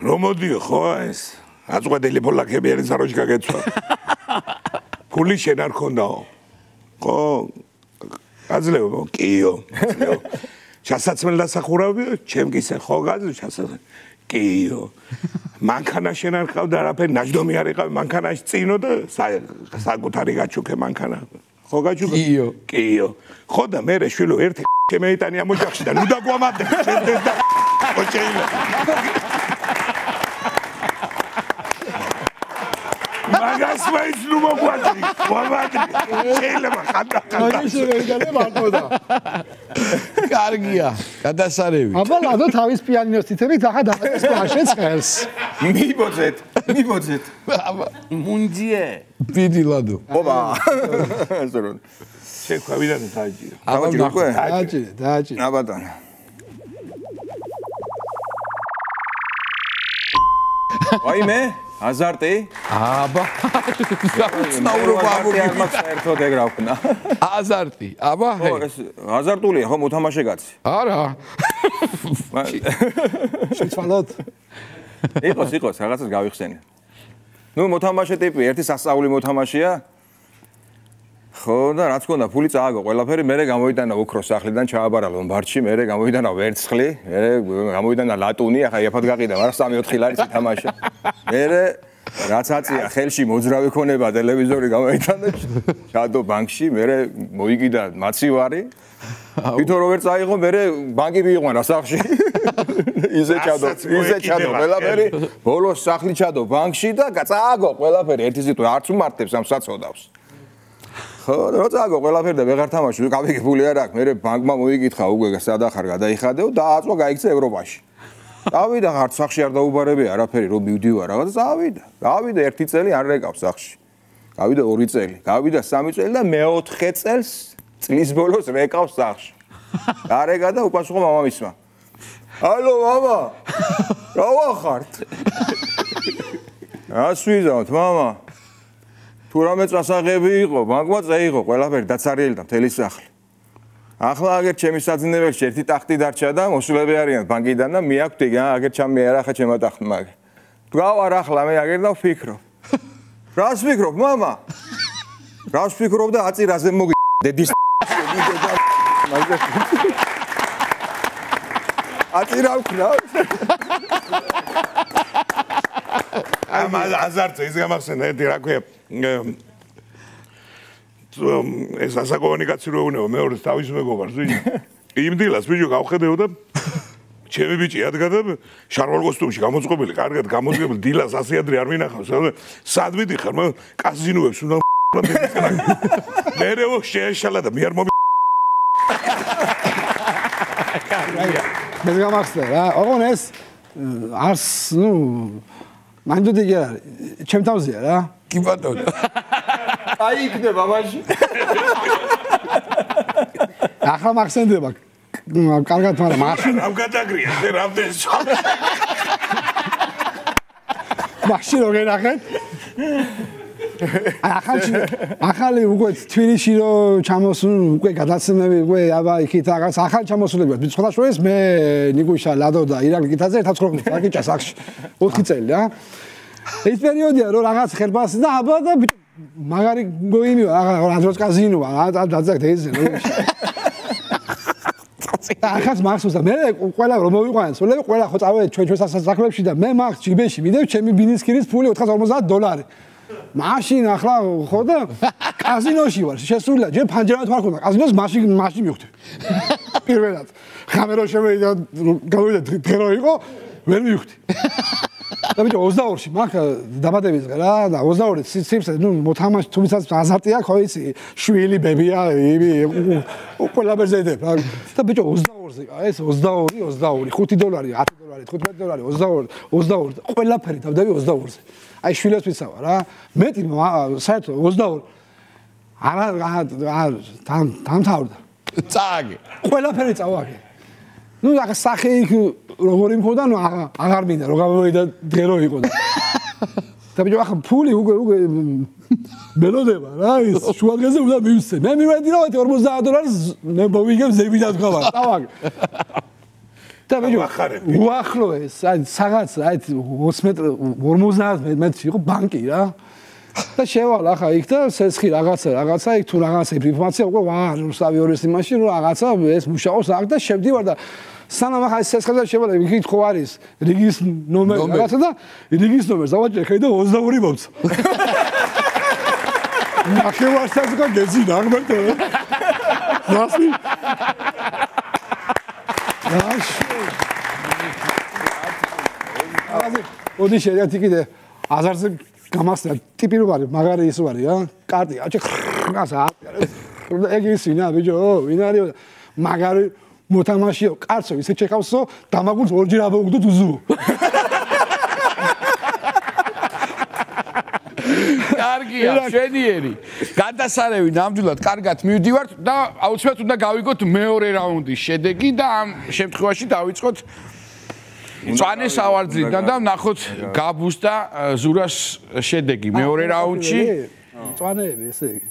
რომ მოდიო ხო ეს აწყვეტილი პოლაკები არის აროჯ გაგეცვა. ფული შენ არ ქონდაო. ხო აძლევო კიო ჩასაცმელ დასახურავი? ჩემ კისე ხო გაძლევ ჩასაცმელ კიო. მანქანა შენ არ ყავდა არაფერი ნაჯდომი არ იყავი მანქანაში წინო და საკუთარი გაჩუქე მანქანა. ხო გაჩუქე? კიო. კიო. ხო და მე შვილო ერთი შემეიტანი ამოჯახში და ნუ დაგვამადე შენ და ხო შეიძლება მაგას მაინც ნუ მოგვადი მოგვადი შეიძლება ხანდა ხანდა აი შეიძლება მარტოდა კარგია გადასარევი აბა ლადო თავის პიანინოს თითებით ახლა დააწყეს პლაშეს ხელს მიბოძეთ მიბოძეთ აბა მუნჯიე პიდი ლადო ობა შეხვევიდან დაიჯირო აბა დააჭირო ნახო უკვე დააჭირე დააჭირე აბატონო აი მე აზარტი? აბა ამოგი მაქვს საერთოდ ეგ რა ვქნა აზარტი აბა ხო ეს აზარტულია ხო მოთამაშე კაცი არა. შეცვალოთ. იყოს იყოს რაღაცას გავიხსენე. ნუ მოთამაშე ტიპი ერთი სასწაული მოთამაშეა ხო და რაც ქონდა ფული წააგო ყველაფერი მე გამოვიტანა ოქროს სახლიდან ჩააბარა ლომბარდში მე გამოვიტანა ვერცხლი მე გამოვიტანა ლატუნი ახლა იაფად გაყიდა მაგრამ 3-4 ლარი თამაშა მე რაც აწია ხელში მოძრავი ქონება ტელევიზორი გამოვიტანა ჩადო ბანკში მე მოიგიდა მაცივარი თვითონ როგორ წაიღო მე ბანკი მიიყვანა სახლში. ისე ჩადო ისე ჩადო ყველაფერი. ბოლოს სახლი ჩადო ბანკში და წააგო ყველაფერი. ერთი სიტყვა არც უმარტებს ამ საწოდავს ხო, რა წააგო ყველაფერი და ვეღარ თამაში, გავიგე ფული არ აქვს. მე ბანკმა მოიგითხა უკვე სადახარ გადაიხადეო და აწვა გაიქცა ევროპაში. დავიდა ხარ სახში არ დაუბარებია არაფერი რომ მივდივარ რაღაც დავიდა. გავიდა ერთი წელი არ რეკავს სახში. გავიდა ორი წელი, გავიდა სამი წელი და მეოთხე წელს წლის ბოლოს რეკავს სახში. გარეგა და უპასუხო მამამისმა. ალო მამა. რა ვახართ? ასვიზავთ მამა. თუ რამე წასაღები იყო, ბანკმა წაიღო ყველაფერი დაცარიელი და მთელი სახლი. ახლა აგერ ჩემი საძინებელში ერთი ტახტი დარჩა და მოსულები არიან ბანკიდან და მე აქვს დგა აგერ ჩემი არა ხა ჩემა ტახტი მაგ. დგავარ ახლა მე აგერ და ვფიქრობ. რას ვფიქრობ, мама? რას ვფიქრობ და აწი რაზე მოგი დედის აწი რა ვქნა? ამ აზარტზე ის გამახსენდა ერთი რა ქვია ემ, თუ, ეს ასაკოვანი კაცი რო უნება მეორე თავის მეგობარს ვიჯი იმ დილას ვიჯო გავხედეო და ჩემი ბიჭი ადგა და შარვალ კოსტუმში გამოწყობილი კარგად გამოწყობილი დილას ასე ადრე არ მინახავს სად მიდიხარ მე კაზინოებს უნდა მე რეო შეეშალა და მე არ მომი მე გამახსენე რა. ოღონ ეს არს ნუ მანდოდი კი არა ჩემ თავზეა რა კი ბატონო აი იქნება მაშინ. ახლა მახსენდება. ნუ, კარგად მაგრამ მაშინ რამ გადაგრია ზე რამდენს მაშინ რო გენახეთ ახალში ახალი უკვე თბილისში რო ჩამოსულ უკვე გადაცემები უკვე აბა იქით რაღაც ახალ ჩამოსულები. ვარ სხვა შორის მე ნიგუშა ლადო და ირაკლი კიტაძე ერთად ცხოვრობთ საკიჭა სახში 4 წელი რა ეს პერიოდია რო რაღაც ხელბას და აბა და მაგარი გოიმიო რაღაც დროს კაზინოა რა დაძაგდ ეს და ახაც მახსოვს და მე ყველა რომ მოვიყვანე სულები ყველა ხო წავედით ჩვენ ჩვენ სასახლებში და მე მაგ ჯიბეში მიდევ ჩემი ბინისკირის ფული 450 დოლარი. მაშინ ახლა ხო და კაზინოში ვარ შესულა ჯერ ფანჯრად ვარ ხომა კაზინოს მაშინ მაშინ მივხვდი. პირველად. ხამე რო შემეიდა გავიდა დღერო იყო ვერ მივხვდი და ბიჭო 22-ში მაგ დაბადების რა და 22 სიციფრე ნუ მოთამაშ თუმცა აზარტი აქვს ხო იცი შვილი ბებია იმი ყველა ბერზედებ და ბიჭო 22-ზე ეს 22 22 5 დოლარი 10 დოლარი 15 დოლარი 22 22 ყველაფერი დავდები 22-ზე აი შვილებს ვიცავა რა. მეტი საერთოდ 22 არა არ დამ დამთავრდა წააგე. ყველაფერი წავაგე ნუ რაღაც სახე იქ როგორი მქონდა, ნუ აღარ მინდა, რომ გამოვიდა დღერო იყო და და ბიჭო ახლა ფული უკვე უკვე მელოდება რა ის შუაგაზე უნდა მივცე. მე მივედირავთ 50 დოლარს, მე მოვიგებ ზებიდან თქვა, დავაგ. და ბიჭო უახლო ეს აი საღაც აი 20 50 მეტრში იყო ბანკი რა და შევალ ახლა იქ და სესხი რაღაცა რაღაცა იქ თუ რაღაცა ინფორმაცია უკვე ვარ რუსავიორის იმაში რომ რაღაცა ეს მუშაობს აქ და შევდივარ და სანამ ახლა ეს სესხი და შევალ იქ ხო არის რიგის ნომერი. რაღაცა და რიგის ნომერს დავაჭერ ხე და 22 მომცა ნახევარსაც გაგეზი ნაღმერთო რასი რაში აზი ოდი შეიძლება კიდე აზარზე გამასნა ტიპი რო არის? მაგარი ის ვარი რა კარტი. აჩე ხასა ეგ ის ვინა ბიჭო ვინ არის მაგარი მოთამაშეო კარცო ისე ჩეკავსო დამაგულს ორჯერ აბოგდო თუზუ კარგია შენიერი გადასარევი ნამდვილად კარგად მივდივართ და აუცილებლად უნდა გავიგოთ მეორე რაუნდის შედეგი და ამ შემთხვევაში დავიწყოთ წვანე სავარძლიდან და ნახოთ გაბუს და ზურას შედეგი მეორე რაუნდში. წვანეები ესე იგი.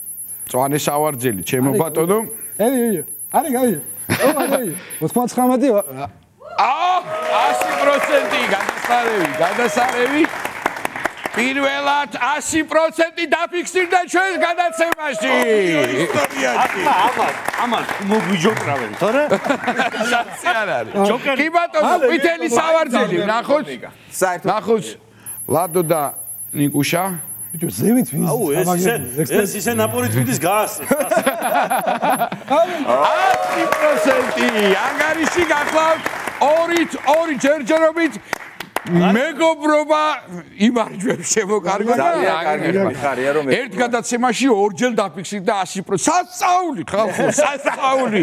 წვანე სავარძელი, ჩემო ბატონო. ელი, ელი. არი, გაი. ო, არი. 99 აა 100% გადასარევი, გადასარევი. პირველად 100% დაფიქსირდა ჩვენს გადაცემაში. ისტორიაში. ამან, ამან მოგვიჯოკრავენ, თორე? საცი არ არის. ჯოკერი. კი ბატონო, პიტელი სავარძელი, ნახოთ. ნახოთ. ლადო და ნიკუშა. ბიჭო, ზევით ვის? აუ, ეს ისე ეს ისე ნაპოლით მიდის გას. 100% ანგარიში გახლავთ ორით ორი ჯერჯერობით მეგობრობა იმარჯვებს შემოკარგა და ძალიან კარგი. ხარია რომ ერთ გადაცემაში ორჯერ დაფიქსირდა 100% სასწაული ხალხო სასწაული.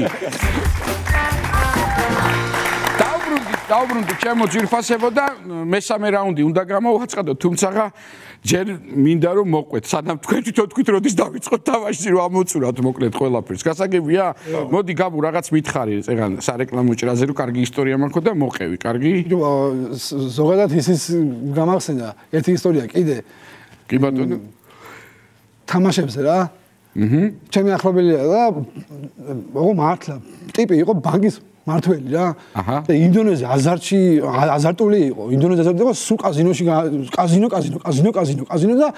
დაუბრუნდი დაუბრუნდი ჩემო ძირფასებო და მესამე რაუნდი უნდა გამოვაწყადო თუმცა ჯერ მინდა რომ მოყვეთ სანამ თქვენ თვითონ თქვით როდის დავიწყოთ თამაში რომ ამოწურათ მოკლედ ყველაფერს. გასაგებია მოდი გაბუ რაღაც მითხარი წეგან სარეკლამო ჭრაზე რომ კარგი ისტორია მაქვს და მოყევი კარგი? ზოგადად ისის გამახსენდა ერთი ისტორია კიდე. კი ბატონო. თამაშებზე რა. აჰა ჩემი ახლობელია და ო მართლა ტიპი იყო ბანკის მართველი რა. და ინდონეზია აზარტში აზარტული იყო. ინდონეზია აზარტული იყო სულ კაზინოში კაზინო კაზინო კაზინო კაზინო კაზინო და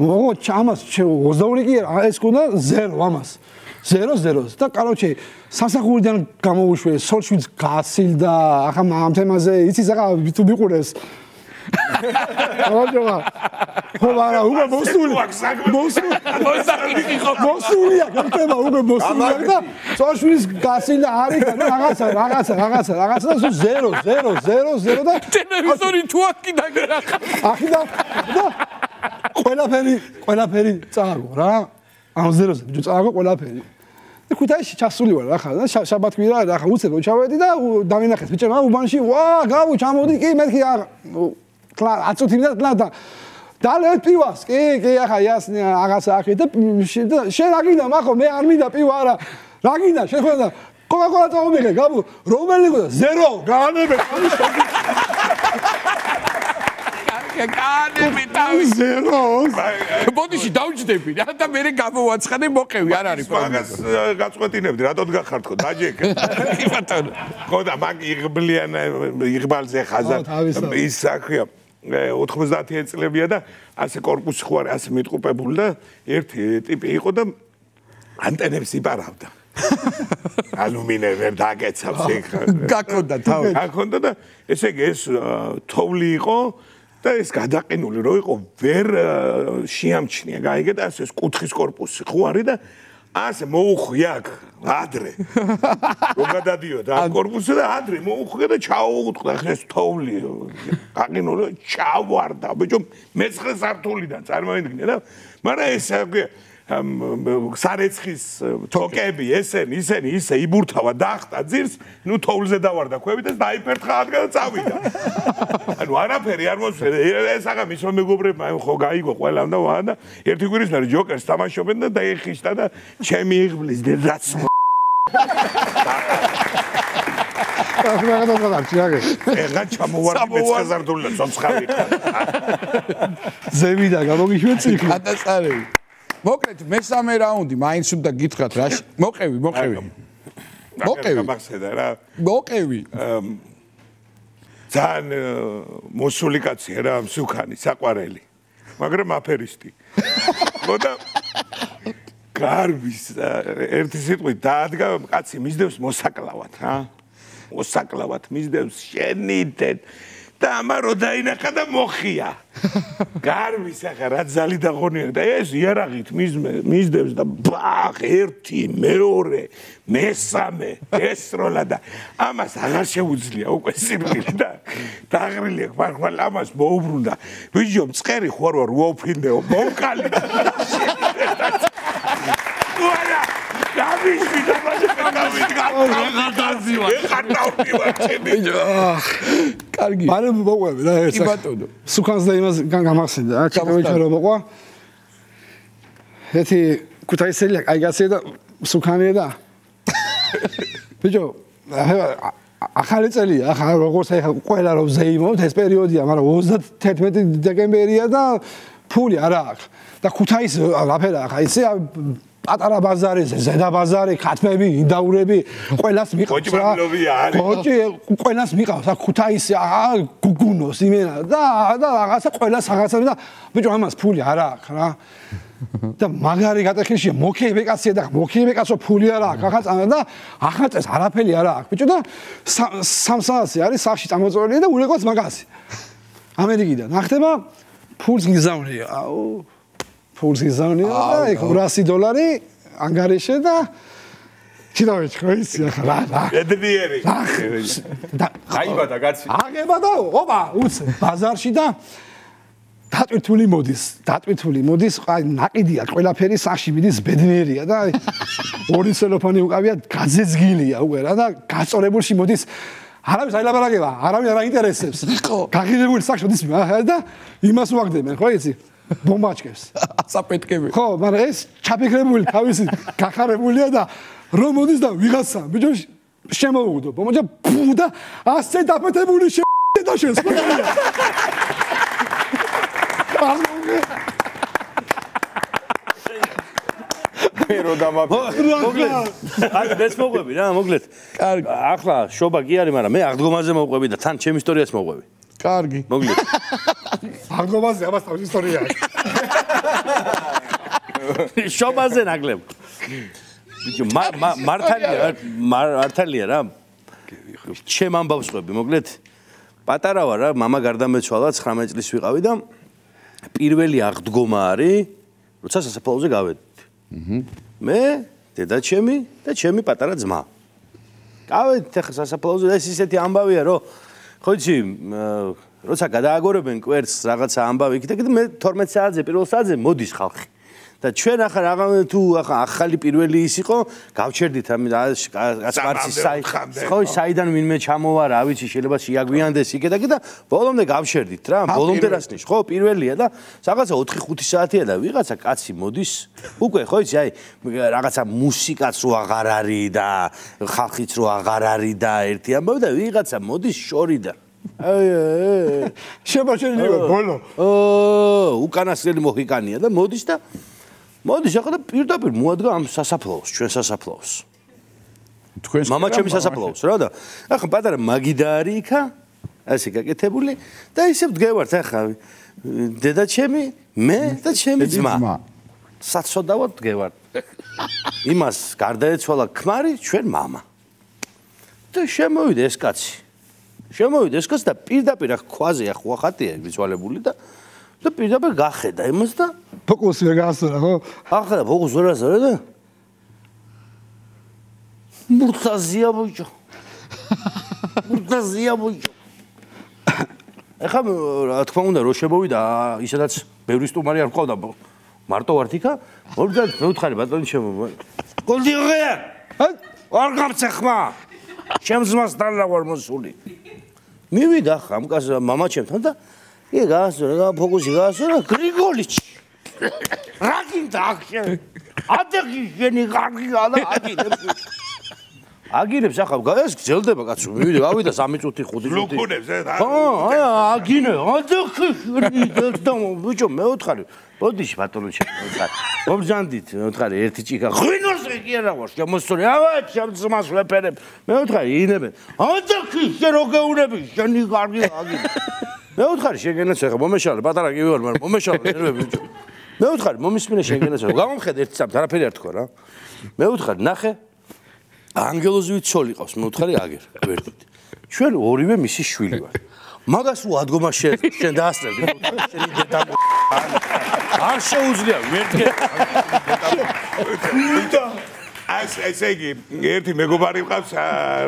ო ჩამას 22 კი ეს ქონდა 0 ამას. 0-0 და კაროჩე სასახურიდან გამოუშვე სოლშვიც გასილდა ახლა ამ თემაზე იცი ზაღა თუ მიყურეს ოჯობა ხო არა უკვე მოსული. მოსული. მოსულია გამწება უკვე მოსულია და წოშვის გასილა არის და რაღაცა რაღაცა რაღაცა რაღაცა და სულ 0 0 0 0 და ტელევიზორი თუ აქიდა ახი და და ყველაფერი ყველაფერი წააგო რა. ამ 0-ზე ბიჭო წააგო ყველაფერი. და ქუთაისში ჩასული ვარ ახლა და შაბათ კვირა ახლა უცებ ჩავედი და დავინახეს ბიჭო მაგ უბანში ვა გავუ ჩამოდი კი მეთქი კლა აწუთი და კლა და დალე პივას კი კი ახლა იას აღაცა ახი და შენ რა გინდა მახო მე არ მინდა პივა არა. რა გინდა შენ ხო და კოკაკოლა წაომიღე გაბუ რომელი გქონდა ზერო გაანებე. კანები თავი. ზერო ბოდიში დავჯდები რა და მე გამოვაცხადე მოყევი არ არის მაგას გაწყვეტინებდი რატო გახართ ხო დაჯეკე? კი ბატონო. ხო და მაგ იღბლიან იღბალზე ხაზა ის საქმეა 90-იან წლებია და ასე корпуსი ხო არის ასე მეტყუპებული და ერთი ტიპი იყო და ანტენებს იპარავდა. ალუმინე ვერ დაკეცავს იქ. გაქონდა თავი. გაქონდა და ესე იგი ეს თოვლი იყო და ეს გადაყენული რო იყო ვერ შეამჩნია. გაიგე და ასე ეს კუთხის корпуსი ხო არის და ასე მოუხვია აქ ადრე. მოგადადიოდ ამ корпуსზე და ადრე მოუხვია და ჩაუუტყდა ხეს თოვლიო გაყინულა ჩავარდა. ბიჭო მეცხრე სართულიდან წარმოიდგინე რა. მაგრამ ეს სარეცხის თოკები ესენი ისენი ისე იბურთავა დაახტა ძირს ნუ თოვლზე დავარდა ქვევით და დაიფერთხა ადგა და წავიდა. ანუ არაფერი არ მოსვე ეს აღა მის რომ მეგობრებმა ხო გაიგო ყველამ და ვა და ერთი კვირის მერე ჯოკერს თამაშობენ და დაიხიშტა და ჩემი იღბლის დედაც ახლა რა გადაგარჩი აგე ეხა ჩამოვარდი მეცხრე ცოცხალი ზევიდა გამოგიშვეცი გადაწარები მოკლედ მესამე რაუნდი მაინც უნდა გითხრათ რა მოყევი მოყევი. მოყევი. მაგსედა რა. მოყევი. ძალიან მოსული კაცია რა მსუქანი საყვარელი. მაგრამ აფერისტი. მოდა გარბის ერთი სიტყვით დაადგა კაცი მისდევს მოსაკლავად რა. მოსაკლავად მისდევს შენიდეთ და ამა რო დაინახა და მოხია. გარვის ახლა რა ძალი დაღონია და ეს იარაღით მიზდებს და ბახ ერთი, მეორე, მესამე, ესროლა და ამას აღარ შეუძლია უკვე სიკვდილი და დაღრილი ხარ ამას მოუბრუნდა. ბიჭო, მწყერი ხوار ვარ, უოფინდეო, მომკალი. უარა გამიშვი და რა დაზივა ეხარ დავდივარ ჩემი. კარგი. მაგრამ მოყვები რა ეს კი ბატონო. სუკანს და იმას გამახსენდა. რა ჩიკოვიჩა რომ მოყვა. ეთი კუთაისელია აი გასე და სუკანია და ბიჭო ახალი წელია ახლა როგორც ახლა ყველა რომ ზეიმობთ ეს პერიოდია მაგრამ 31 დეკემბერია და ფული არა აქვს. და ქუთაის რაფერა ახლა იცი პატარა ბაზარი, ზედა ბაზარი, ქათმები, ინდაურები, ყველას მიყავს რა. გოჭი ყველას მიყავს, ა ქუთაისი, ა გუგუნოს იმენა და და რაღაცა ყველას რაღაცა და ბიჭო ამას ფული არა აქვს რა. და მაგარი გატეხილშია, მოქეიბე კაცია და მოქეიბე კაცო ფული არა აქვს, ახლა და ახლა წეს არაფერი არა აქვს. ბიჭო და სამსაასი არის სახში წამოწოლილი და ულეკოს მაგასი. ამერიკიდან. ახდება ფულს გიზავნია. აუ ფულს იზავნია და ეგ 200 დოლარი ანგარიში და ჩიდავეჭ ხო ის ახლა რა. ედნიერი. და გაიბა და კაცი აგება და ოპა უც ბაზარში და დატვირთული მოდის დატვირთული მოდის აი ნაკიდია ყველაფერი სახში მიდის ბედნიერია და ორი სელოფანი უკავია გაზეძგილია უკვე რა და გაწორებულში მოდის. არავის აი ლაბარაკება არავინ არ აინტერესებს. ხო გაღირებული სახში მოდის და იმას უაგდებენ ხო იცი ბომბაჭკებს. საპეტკები. ხო, მაგრამ ეს ჩაფიქრებული თავისი გახარებულია და რომ მოდის და ვიღაცა ბიჭო შემოუგდო. ბომბაჭა ფუ და ასე დაფეთებული შე და შენს. პერო დამაფე. მოგლეთ. აი, ეს მოყვები რა, მოგლეთ. კარგი. ახლა შობა კი არის, მაგრამ მე აღდგომაზე მოყვები და თან ჩემ ისტორიას მოყვები. კარგი. მოგლეთ. აღდგომაზე ამას თავის ისტორია აქვს. შობაზე ნაკლებ. ბიჭო, მართალია, მართალია რა. ჩემ ამბავს ყვები, მოგლეთ. პატარა ვარ რა, мама გარდამეცვალა 19 წლის ვიყავი და პირველი აღდგომა არის, როცა სასაფლაოზე გავედით. აჰა. მე, დედა ჩემი და ჩემი პატარა ძმა. გავედით ახლა სასაფლაოზე და ეს ისეთი ამბავია, რომ ხო იცი, როცა გადააგორებენ კვერცხს რაღაცა ამბავი იქით და მე 12 საათზე პირველ საათზე მოდის ხალხი და ჩვენ ახლა რაღა თუ ახლა ახალი პირველი ის იყო გავჩერდით ამ კაცკაცის საი ხო საიდან ვინმე ჩამოვა რა ვიცი შეიძლება შეაგვიანდეს იქე და კიდე ბოლომდე გავჩერდით რა ბოლომდე რასნიშ ხო პირველია და რაღაცა 4-5 საათია და ვიღაცა კაცი მოდის უკვე ხო იცი აი რაღაცა მუსიკაც რო აღარ არის და ხალხიც რო აღარ არის და ერთი ამბავი და ვიღაცა მოდის შორიდან. აი შემოჩენილი ბოლო. ო უკანასკნელი მოხიკანია და მოდის და მოდის ახლა და პირდაპირ მოადგა ამ სასაფლაოს ჩვენ სასაფლაოს თქვენ мама ჩემი სასაფლაოს რა და ახლა პატარა მაგიდა არის იქა ასე გაკეთებული და ისე ვდგევართ ახლა დედა ჩემი მე და ჩემი ძმა საცოდავად ვდგევართ იმას გარდაეცვალა ქმარი ჩვენ мама და შემოვიდა ეს კაცი შემოვიდა ეს კაცი და პირდაპირ ახ ქვაზე ახ ხუახატია ვიზუალებული და და პირდაპირ გახედა იმას და ფოკუსი ვერ გაასწორა, ხო? ახლა ფოკუსი ვერ გაასწორა და მურთაზია ბოჭო. მურთაზია ბოჭო. ეხლა რა თქმა უნდა რო შემოვიდა ისედაც ბევრი სტუმარი არ ყავდა მარტო ვართ იქა მოვიდათ მევთხარი ბატონი შემოვა გოლდიღია არ გამცე ხმა! ჩემ ძმას დალა ვარ მოსული. მივიდა ხამკას მამაჩემთან და ეგ გაასწორა გაფოკუსი გაასწორა გრიგოლიჩი! რა გინდა აქ შენ ადეგი შენი კარგი გადა აგინებს. აგინებს ახლა ეს გძელდება კაცო მივიდა გავიდა 3 წუთი 5 წუთი. ლუკუნებს ეს ხო აგინე ადეგი შენი და ბიჭო მეუთხარი ბოდიში ბატონო შენ მეუთხარი მომზანდით მეუთხარი ერთი ჭიქა. ღვინოზე კი არა ვარ შემოსული ავა შემწმას ვეფერებ. მეუთხარი ინებენ ადეგი შენ რო გეუნები შენი კარგი აგინე. მეუთხარი შეგენაც ახლა მომეშალე პატარა კი ვარ მაგრამ მომეშალე ნერვები ბიჭო მეუთხარი მომისმინე შეგენაც გამომხედე ერთი სამ არაფერი არ თქვა რა. მეუთხარი ნახე. ანგელოზივით ცოლი ყავს. მეუთხარი აგერ გვერდით. ჩვენ ორივე მისი შვილი ვარ მაგას უადგომა შენ შენ დაასწრებდი შენი დედა არ შეუძლია ვერტკე ეს ესე იგი ერთი მეგობარი მყავს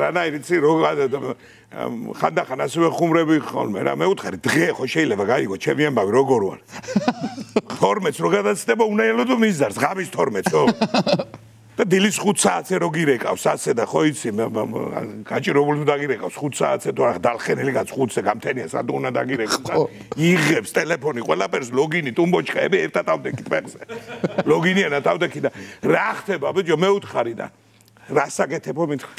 რანაირი ცი როგორ ხანდახან ასევე ხუმრები ხოლმე რა მე ვუთხარი დღე ხო შეიძლება გაიგო ჩემი ამბავი როგორ ვარ? 12-ს რო გადაცდება უნაელო თუ მიზარს ღამის 12-ს ხო და დილის 5 საათზე რო გირეკავს, ასე და ხო იცი, გაჭირებული უნდა გირეკავს 5 საათზე თუ არა დალხენელი კაც 5-ზე გამთენიას რატო უნდა დაგირეკოს? იღებს ტელეფონი ყველაფერს, ლოგინი ტუმბოჩკები ერთად ავდექით ფეხზე. ლოგინიანა თავდექი და რა ხდება ბიჭო, მე უთხარი და რას აკეთებო მითხარ?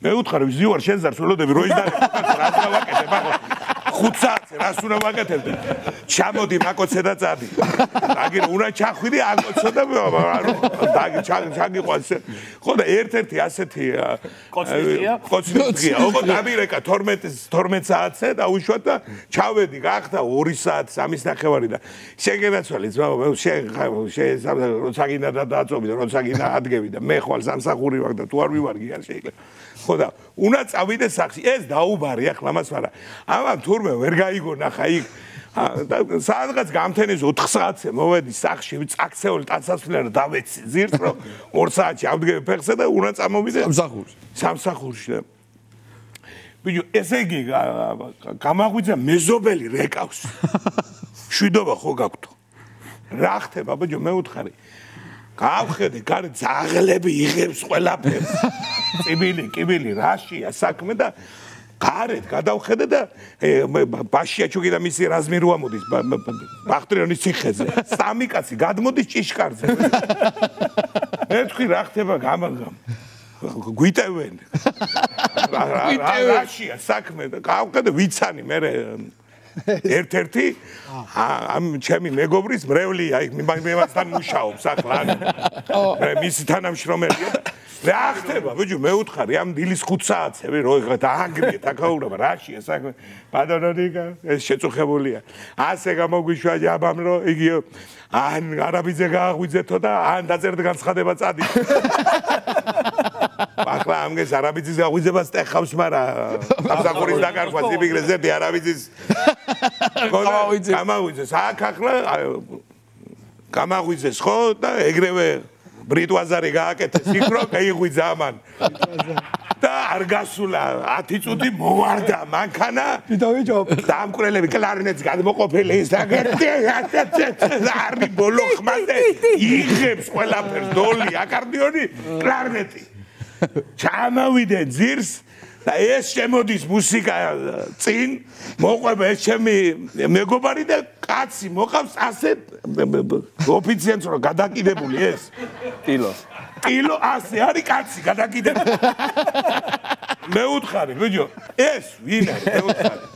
მე უთხარი ვიზიوار შენს ძარს ველოდები როის და რას გავაკეთებ ახლა? ხუთსაათზე რას უნდა ვაკეთებდი? ჩამოდი მაკოცე და წადი. დაგი უნდა ჩახვიდი აკოცო და ანუ დაგი ჩაგიყვანს. ხო და ერთ-ერთი ასეთი კოცნია. კოცნია. ოგო დამირეკა 12 12 საათზე და უშვა და ჩავედი გახდა 2 საათი 3 ნახევარი და შეგენაცვალე ძმა მე შენ შენ როცა გინდა და დაწობი როცა გინდა ადგები და მე ხვალ სამსახური ვარ და თუ არ ვივარგი არ შეიძლება. ხო და უნდა წავიდე სახში. ეს დაუბარი ახლა მას არა. ამან თურმე ვერ გაიგონა ხა იქ. სადღაც გამთენის 4 საათზე მოვედი სახში წაქცეული ტანსაცმლიან დავეცი ზირს რომ 2 საათში ავდგები ფეხზე და უნდა წამოვიდე სამსახურში. სამსახურში. და ბიჭო ესე იგი გამაღვიძა მეზობელი რეკავს. შვიდობა ხო გაქვთ რა ხდება? ბიჭო მე უთხარი გავხედე, გარი ძაღლები იღებს ყველაფერს. კიბილი, კიბილი, რაშია საქმე და გარეთ გადავხედე და ბაშია ჩუგი და მისი რაზმირო ამოდის ბახტრიონის ციხეზე. სამი კაცი გადმოდის ჭიშკარზე. ერთხი რა ხდება გამაგამ. გვიტევენ. რაშია საქმე და გავხედე ვიცანი მე ერთ-ერთი? ამ ჩემი მეგობრის მრევლი აი მიმასთან მუშაობს ახლა მე მისი თანამშრომელია რა ხდება? ბიჭო მე უთხარი ამ დილის 5 საათზე რო ეხლა დააგრიეთ აკაურობა რაში ეს საქმე? ბადონოდიკა ეს შეწუხებულია. ასე გამოგვიშვა ჯაბამ რო იგი ან არაბიძე გააღვიძეთო და ან დაწერდ განცხადება წადი ახლა ამგეს არაბიძის გაღვიძებას ტეხავს მაგრამ სამსახურის დაკარგვას იმიგრეს ზედი არაბიძის გამაღვიძე გამაღვიძე აქ ახლა გამაღვიძეს ხო და ეგრევე ბრიტვაზარი გააკეთეს იქ რო გაიღვიძა ამან და არ გასულა 10 წუთი მოვარდა მანქანა ვიდო ვიჯო დამკვრელები კლარნეტს გადმოყოფილი ის არი ბოლო ხმაზე იღებს ყველაფერს დოლი აკარდიონი კლარნეტი ჩამოვიდე ძირს და ეს შემოდის მუსიკა წინ. მოყვება ეს ჩემი მეგობარი და კაცი მოყავს ასე ოფიციანტს რომ გადაკიდებული ეს. ტილო ტილო ასე არის კაცი გადაკიდებული. მე უთხარი ბიჭო. ეს ვინ არის მე უთხარი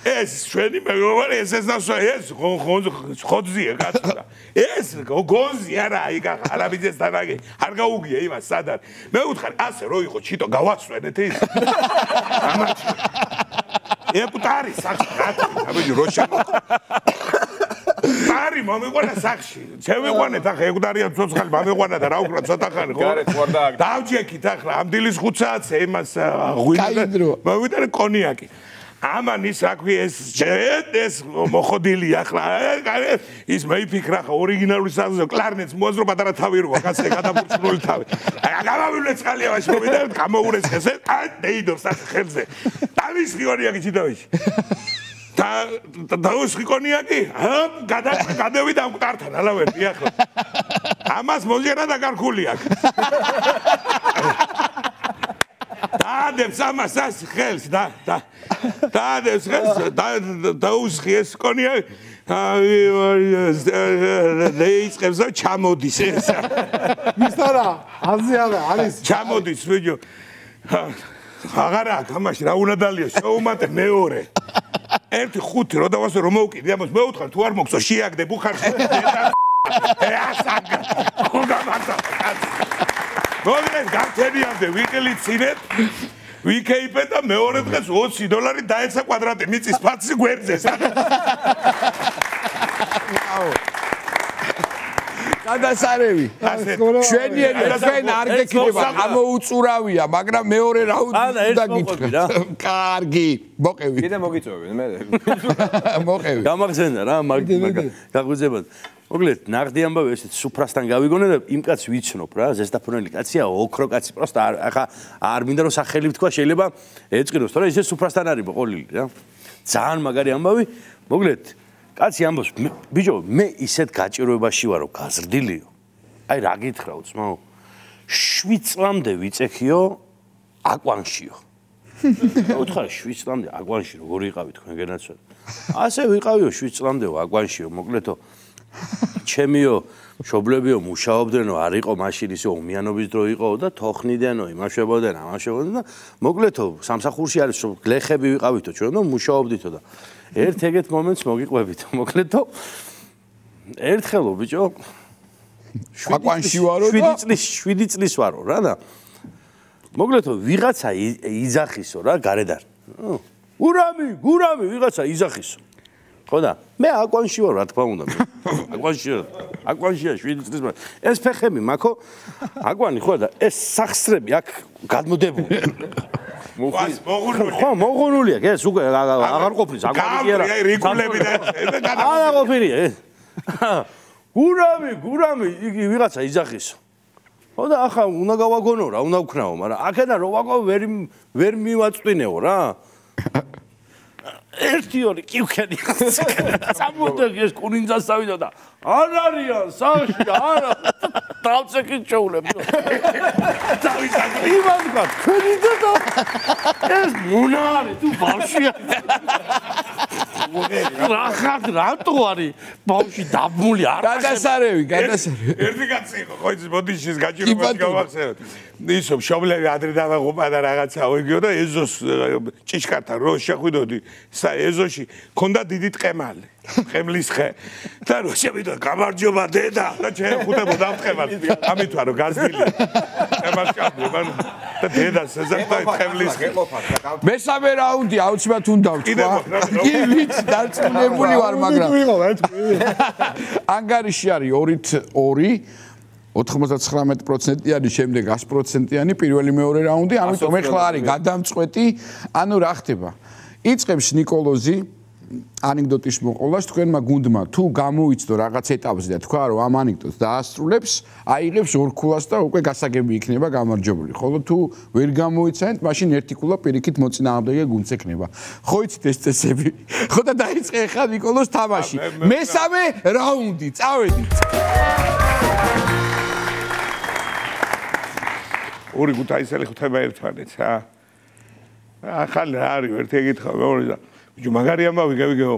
ეს ჩვენი მეგობარი ეს ეს ნასო ეს ხოძია კაცო ეს გონზი არა აი არაბიძეს თანაგი არ გაუგია იმას სად არის მე ვუთხარ ასე რო იყო ჩიტო გავასვენეთ ის. ამაჩი ეპუტარი სახში რატო აბიჯი რო შემო. არი მომიყვანა სახში. შევიყვანეთ ახლა ეკვდარია ცოცხალი მომიყვანა და რა უკრა ცოტა ხანი ხო დავჯექით ახლა ამ დილის 5 საათზე იმას ღვინა მოვიდა კონიაკი ამან ის რა ქვია ეს ეს მოხოდილი ახლა ის მეიფიქრა ხა ორიგინალური საზო კლარნეტს მოაზრო პატარა თავი როა კაცე გადაბურცული თავი აი გამავივლე წყალია ვაში მოვიდა გამოურეს ესე აი დეიდორს ახ ხელზე დავის ღიორია გიჩიდავში და დაუსხი კონიაკი? ა გადა გადავიდა ამ კართან, ალავერდი ახლა. ამას მოჟერა და გარკული აქვს. დაადებს ამას ას ხელს და და დაადებს ხელს და დაუსხი ეს კონიაკი. დაიწყებს და ჩამოდის ეს. აზი არა, არის ჩამოდის ვიჯო. აღარა თამაში რა უნდა დალია შოუმატე მეორე. ერთი ხუთი რო დავასო რომ მოვკიდე ამას მეუთხარ თუ არ მოგწო შეაგდე ბუხარში. ასაგა. უნდა მარტო. მოგნეს გართენიამდე ვიკილი ცინეთ. ვიკეიპე და მეორე დღეს 20 დოლარი დაეცა კვადრატი მიწის ფაცი გვერდზე. აუ გადასარევი. შვენიერი თქვენ არ გეკიდება ამოუწურავია მაგრამ მეორე რაუნდი უნდა გითხრა. რა. კარგი მოყევი. კიდე მოგიწევები მე მოყევი. გამახსენდა რა მაგ გაგვიძებად მოგლეთ ნაღდი ამბავი ესეც სუფრასთან გავიგონე და იმ კაცს ვიცნობ რა ზესტაფონელი კაცია ოქრო კაცი პროსტა ახლა არ მინდა რომ სახელი ვთქვა შეიძლება ეწყინოს თორე ისე სუფრასთან არის მოყოლილი რა. ძალიან მაგარი ამბავი. მოგლეთ კაცი ამბობს ბიჭო მე ისეთ გაჭიროებაში ვარო გაზრდილიო. აი რა გითხრაო ძმაო 7 წლამდე ვიწეხიო აკვანშიო. უთხარ 7 წლამდე აკვანში როგორ იყავი თქვენ გენაცვალე ასე ვიყავიო 7 წლამდე აკვანშიო მოკლედო ჩემიო შობლებიო მუშაობდნენო არ იყო მაშინ ისე უმიანობის დრო იყო და თოხნიდანო იმაშებოდნენ ამაშებოდნენ და მოკლედო სამსახურში არის გლეხები ვიყავითო ჩვენ და მუშაობდითო და ერთ ეგეთ მომენტს მოგიყვებით მოკლედო ერთხელო ბიჭო. აკვანში ვარო და 7 წლის 7 წლის ვარო რა და მოკლედო ვიღაცა იძახისო რა გარედან. გურამი გურამი ვიღაცა იძახისო ხო და? მე აკვანში ვარ რა თქმა უნდა. აკვანში აკვანშია 7 წლის მაგრამ ეს ფეხები მაქო? აკვანი ხო და ეს სახსრები აქ გადმოდებული. მოღუნული ხო მოღუნულია ეს უკვე აღარ ყოფნის. აკვანი კი არა რიგულები და არა ყოფილია გურამი გურამი იგი ვიღაცა იძახისო ხო და ახლა უნდა გავაგონო რა უნდა ვქნაო მაგრამ აქედან რო ვაგო ვერ ვერ მივაწვინეო რა ერთი ორი კივქენი სამუდე ეს კუნინძას ავიდა და არ არიან სახლში არა დავწეკი ჩაულებ დავიდა. იმან გა თქვენი და ეს მონარი თუ ბავშვია რა ხარ რატო არის? ბავში დაბმული არ გადასარევი გადასარევი ერთი კაცი იყო ხო იცი მოდი შეს გაჭირებას გავახსენოთ ისო შობლები ადრე დავაღუპა და რაღაცა ოიგიო და ეზოს ჭიშკართან რო შეხვიდოდი ეზოში ქონდა დიდი ტყემალი ხემლის ხე. და რო შევიდო გამარჯობა დედა! და ჩვენ ხუთებო დამტყემალ ამით ვარო გაზრდილი ტყემას კაბლი მან და დედა სეზართან თემლის მესამე რაუნდი აუცილებლად უნდა ვთქვა. კი ვიცი დარწმუნებული ვარ მაგრამ ანგარიში არის 2-2 99%-იანი, შემდეგ 100%-იანი პირველი მეორე რაუნდი, ამიტომ ეხლა არის გადამწყვეტი, ანუ რა ხდება? იწებს نيكოლოზი ანეკდოტის მოყოლას თქვენმა გუნდმა თუ გამოიწდო რაღაც ეტაპზე და თქვა რომ ამ ანეკდოტს დაასრულებს, აიღებს ორ ქულას და უკვე გასაგები იქნება გამარჯვებული. ხოლო თუ ვერ გამოიცანეთ, მაშინ ერთი ქულა პირიქით მოწინააღმდეგე გუნდს ექნება. ხო იცით ეს წესები? ხო და დაიწყე ხა ნიკოლოს თამაში. მესამე რაუნდი, წავედით. ორი გუთაისელი ხვდება ერთმანეთს, აა. ახალი რა არის, ერთი ეგითხა, მეორე და ბიჭო მაგარი ამბავი გავიგეო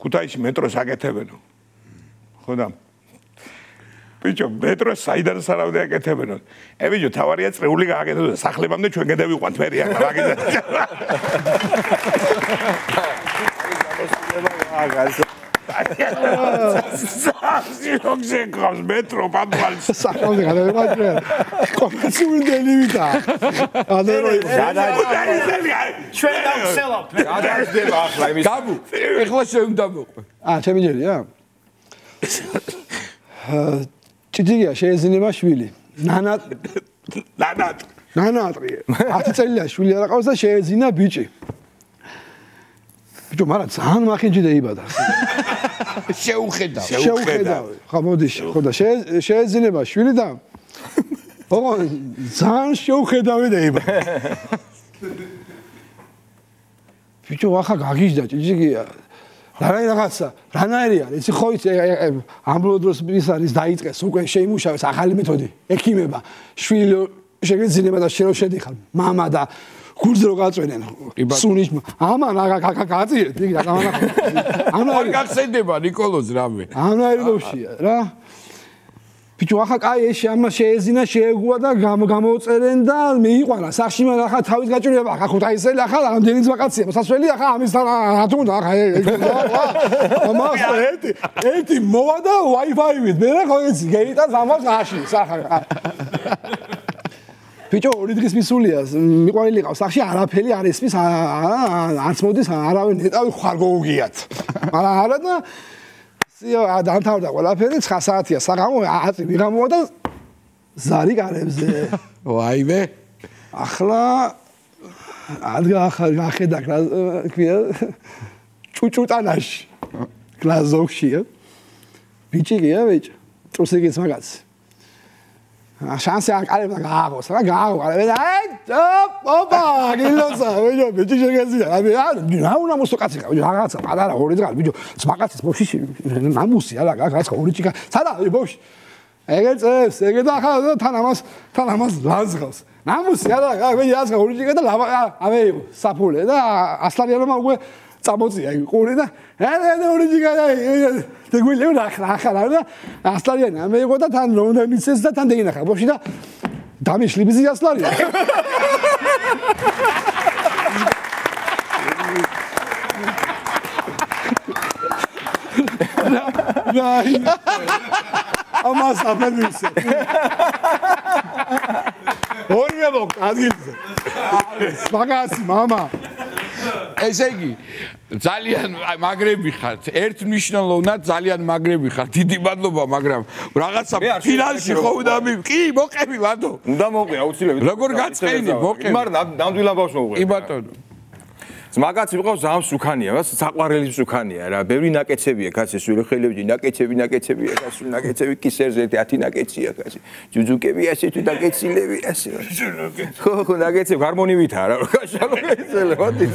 გუთაისში მეტროს აკეთებენო. ხო და? ბიჭო მეტროს საიდან სარავდე აკეთებენო. ე ბიჭო თავარია წრეული გააკეთო და სახლებამდე ჩვენ გადავიყვანთ მე რა მაგიდა აგას სიოგზე გავს მეტრო პადვალს საფონზე გადავიმაჯრე კომპენსიური ლიმიტა ადერო ჩვენ დავხსელა გადაждდება ახლა იმის გაბუ ეხლა შენ უნდა მოყვე ა ჩემი ჯერია ჭიჭიგია შეეძინება შვილი ნანა ნანა ნანატრი 10 წელია შვილი არა ყავს და შეეძინა ბიჭი ბიჭო მაგრამ ძალიან მახინჯი დაიბადა შეუხედავ შეუხედავ ხა მოდი ხო და შეეძინება შვილი და ოგო ძალიან შეუხედავი დაიბადა ბიჭო ახლა გაგიჟდა ჭიჭიგია რანაირი რაღაცა, რანაირი არის, იცი ხო იცი ამბულოდროს ის არის დაიწყეს უკვე შეიმუშავეს ახალი მეთოდი, ექიმება, შვილი შეგეძინება და შერო შედიხარ, мама და გულზე რო გაწვენენ სუნის ამან აგა გაწიეთ იგი გამანახო ამნაირი გაგსენდება نيكოლოზ რამე ამნაირი ლოვშია რა ბიჭო ახლა კაი ეს ამა შეეზინა შეეგუა და გამოუწერენ და მიიყვანა სახში მან ახლა თავის გაჭირება ახლა ხუთაისელი ახლა რამდენიც ვაკაცია მოსასველი ახლა ამისთან რატუნდა ახლა ამას ერთი ერთი მოვა და Wi-Fi-ით მე რა ხო ეცი გეიტანს ამას აში სახა ბიჭო ორი დღის მისულია მიყვანილი ყავს. სახში არაფერი არ ესმის არც მოდის არავინ ნეტავი ხარ გოუგიათ. მაგრამ არა და სიო დამთავრდა ყველაფერი 9 საათია საღამო 10 ვიღამოა და ზარი გარებზე. ვაიმე ახლა ადგა ახლა გახედა ქვია ჭუჭუტანაში. გლაზოვშია. ბიჭია ბიჭ? წუსიგის მაგაცი შანსი აკარებ და გააღოს რა გააღო აი ოპა გილოცა ვიჯო ბიჭი შეგეზია აი რა უნდა მოსუკაცი რაღაცა პატარა ორი დღე ვიჯო ძმაკაცის ბოშში ნამუსი არა რაღაცა ორი ჭიკა. სადა ბოშში ეგე წეს ეგე და ახლა თან ამას თან ამას ლაზღავს ნამუსი არა აი აზღა ორი ჭიკა და აი საფულე და ასლარიანმა უკვე წამოწია ყური და აი ორი ჭიკა აი დეგული რა ახლა და ასლარიანი ამე იყო და თან რომ მიცეს და თან დეგინა ხა ბოში და დამიშლი ბიზი ასლარია. ნაი ამას აფერმისე ორივე მოკ ადგილზე. მაგას მამა ესე იგი ძალიან მაგრები ხართ. ერთ მნიშვნელოვნად ძალიან მაგრები ხართ. დიდი მადლობა მაგრამ რაღაცა ფინანსი ხო უნდა მი კი მოყევი ლადო. უნდა მოყევი აუცილებლად როგორ გაწყენი მოყევი. მაგრამ ნამდვილად ბავშვი მოყევი კი ბატონო მაგაც იყო ზამ სუქანია, რა საყვარელი სუქანია რა. ბევრი ნაკეცებია, კაცი სული ხელები, ნაკეცები, ნაკეცებია, კაცი ნაკეცები კისერზე 10 ნაკეცია, კაცი. ჯუჯუკები ასე თუ ნაკეცილები ასე. ხო, ხო, ნაკეცები გარმონივითაა რა, კაშალო ეცელე, მოდი.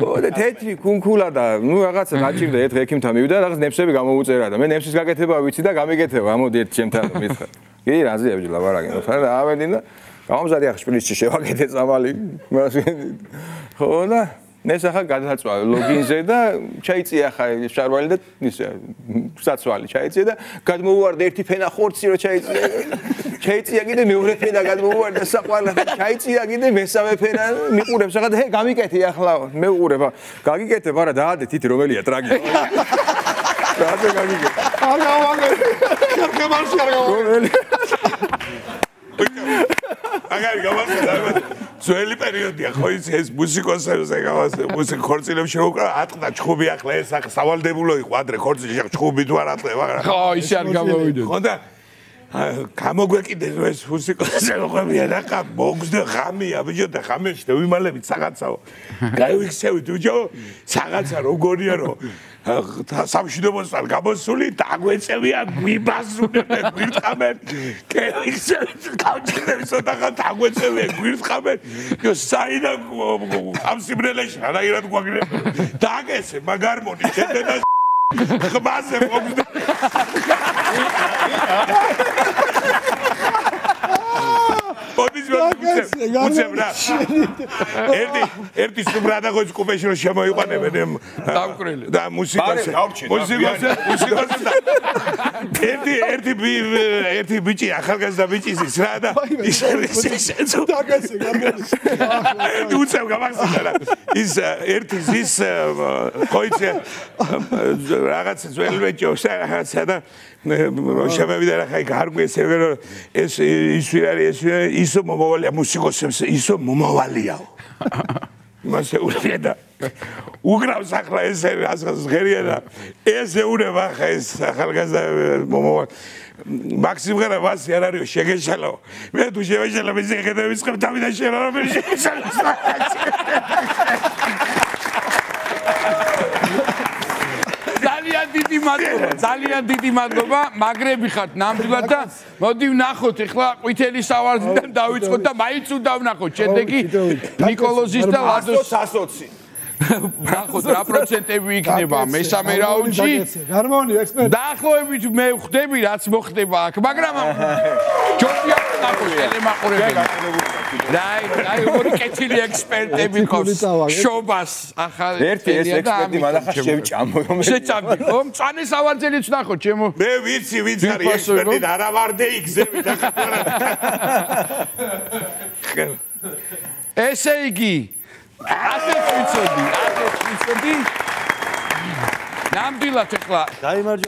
ო და თეთრი კუნკულა და ნუ რაღაცა გაჭირდა ერთ ექიმთან მივიდა და რაღაც ნებსები გამოუწერა და მე ნებსის გაკეთება ვიცი და გამიგეთება, მოდი ერთ ჩემთან მითხრა. კი, რაზე აბჯი ლაბარაკი, ხო და ავედინა გამომზადე ახ შპილისში შევაკეთე წამალი ხო და ეს ახლა გადაწვა ლოგინზე და ჩაიწია ახლა შარვალი და ისე საცვალი ჩაიწია და გადმოუვარდა ერთი ფენა ხორცი რო ჩაიწია. ჩაიწია კიდე მეორე ფენა გადმოუვარდა საყვანა ჩაიწია კიდე მესამე ფენა. მიყურებს ახლა და ჰე გამიკეთე ახლა. მე უყურებ გაგიკეთებ არა დაადე თითი რომელია ტრაგი. დაადე გაგიკეთე არ გავაგე არ გამარში არ გავაგე აგარი გამახსენდა ძველი პერიოდია ხო ის ეს მუსიკოსებს ეგავას მუსიკ ხორცილებში რო უკრა ატყდა ჩხუბი ახლა ეს ახლა სავალდებულო იყო ადრე ხორცილში ჩხუბი თუ არ ატყდა მაგრამ ხო ისე არ გამოვიდო ხო და გამოგვეკიდეს ეს მუსიკოსი როგორია და ხა მოგზდა ხამია ბიჭო და ხამეში და ვიმალებით საღაცაო. გაივიქცევით ბიჭო საღაცა როგორია რომ სამშვიდობოსთან გამოსული დაგვეწევია გვიბაზრუნებენ გვირთხამენ გავჭირდები ცოტა ხან დაგვეწევია გვირთხამენ. იო საიდან ამ სიმრელეში რანაირად გვაგრე დაგესე მაგარმონი შედენა ხმაზე მოგზდა მოდი ჩვენ უცებ რა. ერთი ერთი სუბრადა ხო სკუპეში რომ შემოიყვანებენ დამკრელი და მუსიკას მუსიკას მუსიკას ერთი ერთი ერთი ბიჭი ახალგაზრდა ბიჭი ის რა და ის ის დაგასე ერთი უცებ გამახსენდა რა. ის ერთი ზის ხო იცი რაღაცა ძველბეჭო რაღაცა და შემევიდა რა ხაი გარგვეცე რომ ეს ის ვინ არის ეს ისო მომავალია მუსიკოსებს ისო მომავალიაო მასე ურია და უკრავს ახლა ეს ასღას ღერია და ეს ეურება ხა ეს ახალგაზრდა მომავალ მაქსიმ ღერა ვასი არ არის შეგეშალო მე თუ შევეშალო მე ზეხედები ხომ დავიდა შენ რა მე შეგეშალო დიდი მადლობა, ძალიან დიდი მადლობა. მაგრები ხართ ნამდვილად და მოდი ვნახოთ. ეხლა ყვითელი სავარძიდან დავიწყოთ და მაინც უნდა ვნახოთ. შედეგი ნიკოლოზის და ლადოს 120 ნახოთ რა პროცენტები იქნება მესამე რაუნდში. გარმონია ექსპერტი. დაახლოებით მე ვხვდები რაც მოხდება აქ, მაგრამ ჯობია ნახოთ ტელემაყურებელი. დაი, დაი, ორი კეთილი ექსპერტები ყავს. შობას ახალ ერთი ეს ექსპერტი მანახა შევჭამო რომ შეჭამდი ხო? მწანე სავარძელიც ნახოთ ჩემო. მე ვიცი ვინც არის ექსპერტი და რა ვარდე იგზები და ესე იგი ასეც ვიცოდი, ასეც ვიცოდი. ნამდვილად ეხლა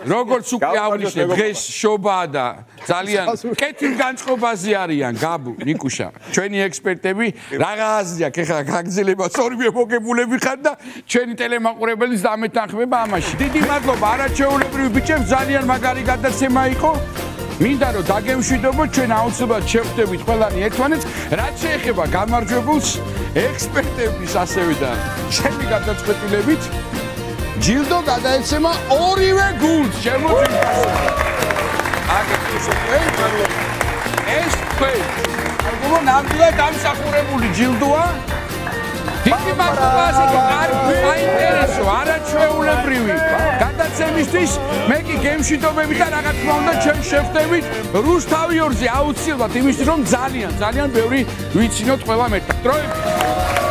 როგორც უკვე აღნიშნე, დღეს შობაა და ძალიან კეთილ განწყობაზე არიან გაბუ, ნიკუშა, ჩვენი ექსპერტები, რაღაცა ეხლა გაგზელება სწორია მოგებულები ხარ და ჩვენი ტელემაყურებელიც დამეთანხმება ამაში. დიდი მადლობა არაჩვეულებრივი ბიჭებს, ძალიან მაგარი გადაცემა იყო. მინდა რომ დაგემშვიდობოთ ჩვენ აუცილებლად შევხვდებით ყველანი ერთმანეთს რაც შეეხება გამარჯვებულს ექსპერტების ასევე და ჩემი გადაწყვეტილებით. ჯილდო გადაეცემა ორივე გულს. შემოგვიყვანს აგეთ ეს თქვენ. აგულო ნამდვილად დამსახურებული ჯილდოა. დიდი მადლობა ასეთი კარგი საინტერესო არაჩვეულებრივი გადაცემისთვის მე კი გემშვიდობები და რა თქმა უნდა ჩვენ შევხვდებით რუსთავიორზე აუცილებლად იმისთვის რომ ძალიან ძალიან ბევრი ვიცინოთ ყველა მეტად. დროებით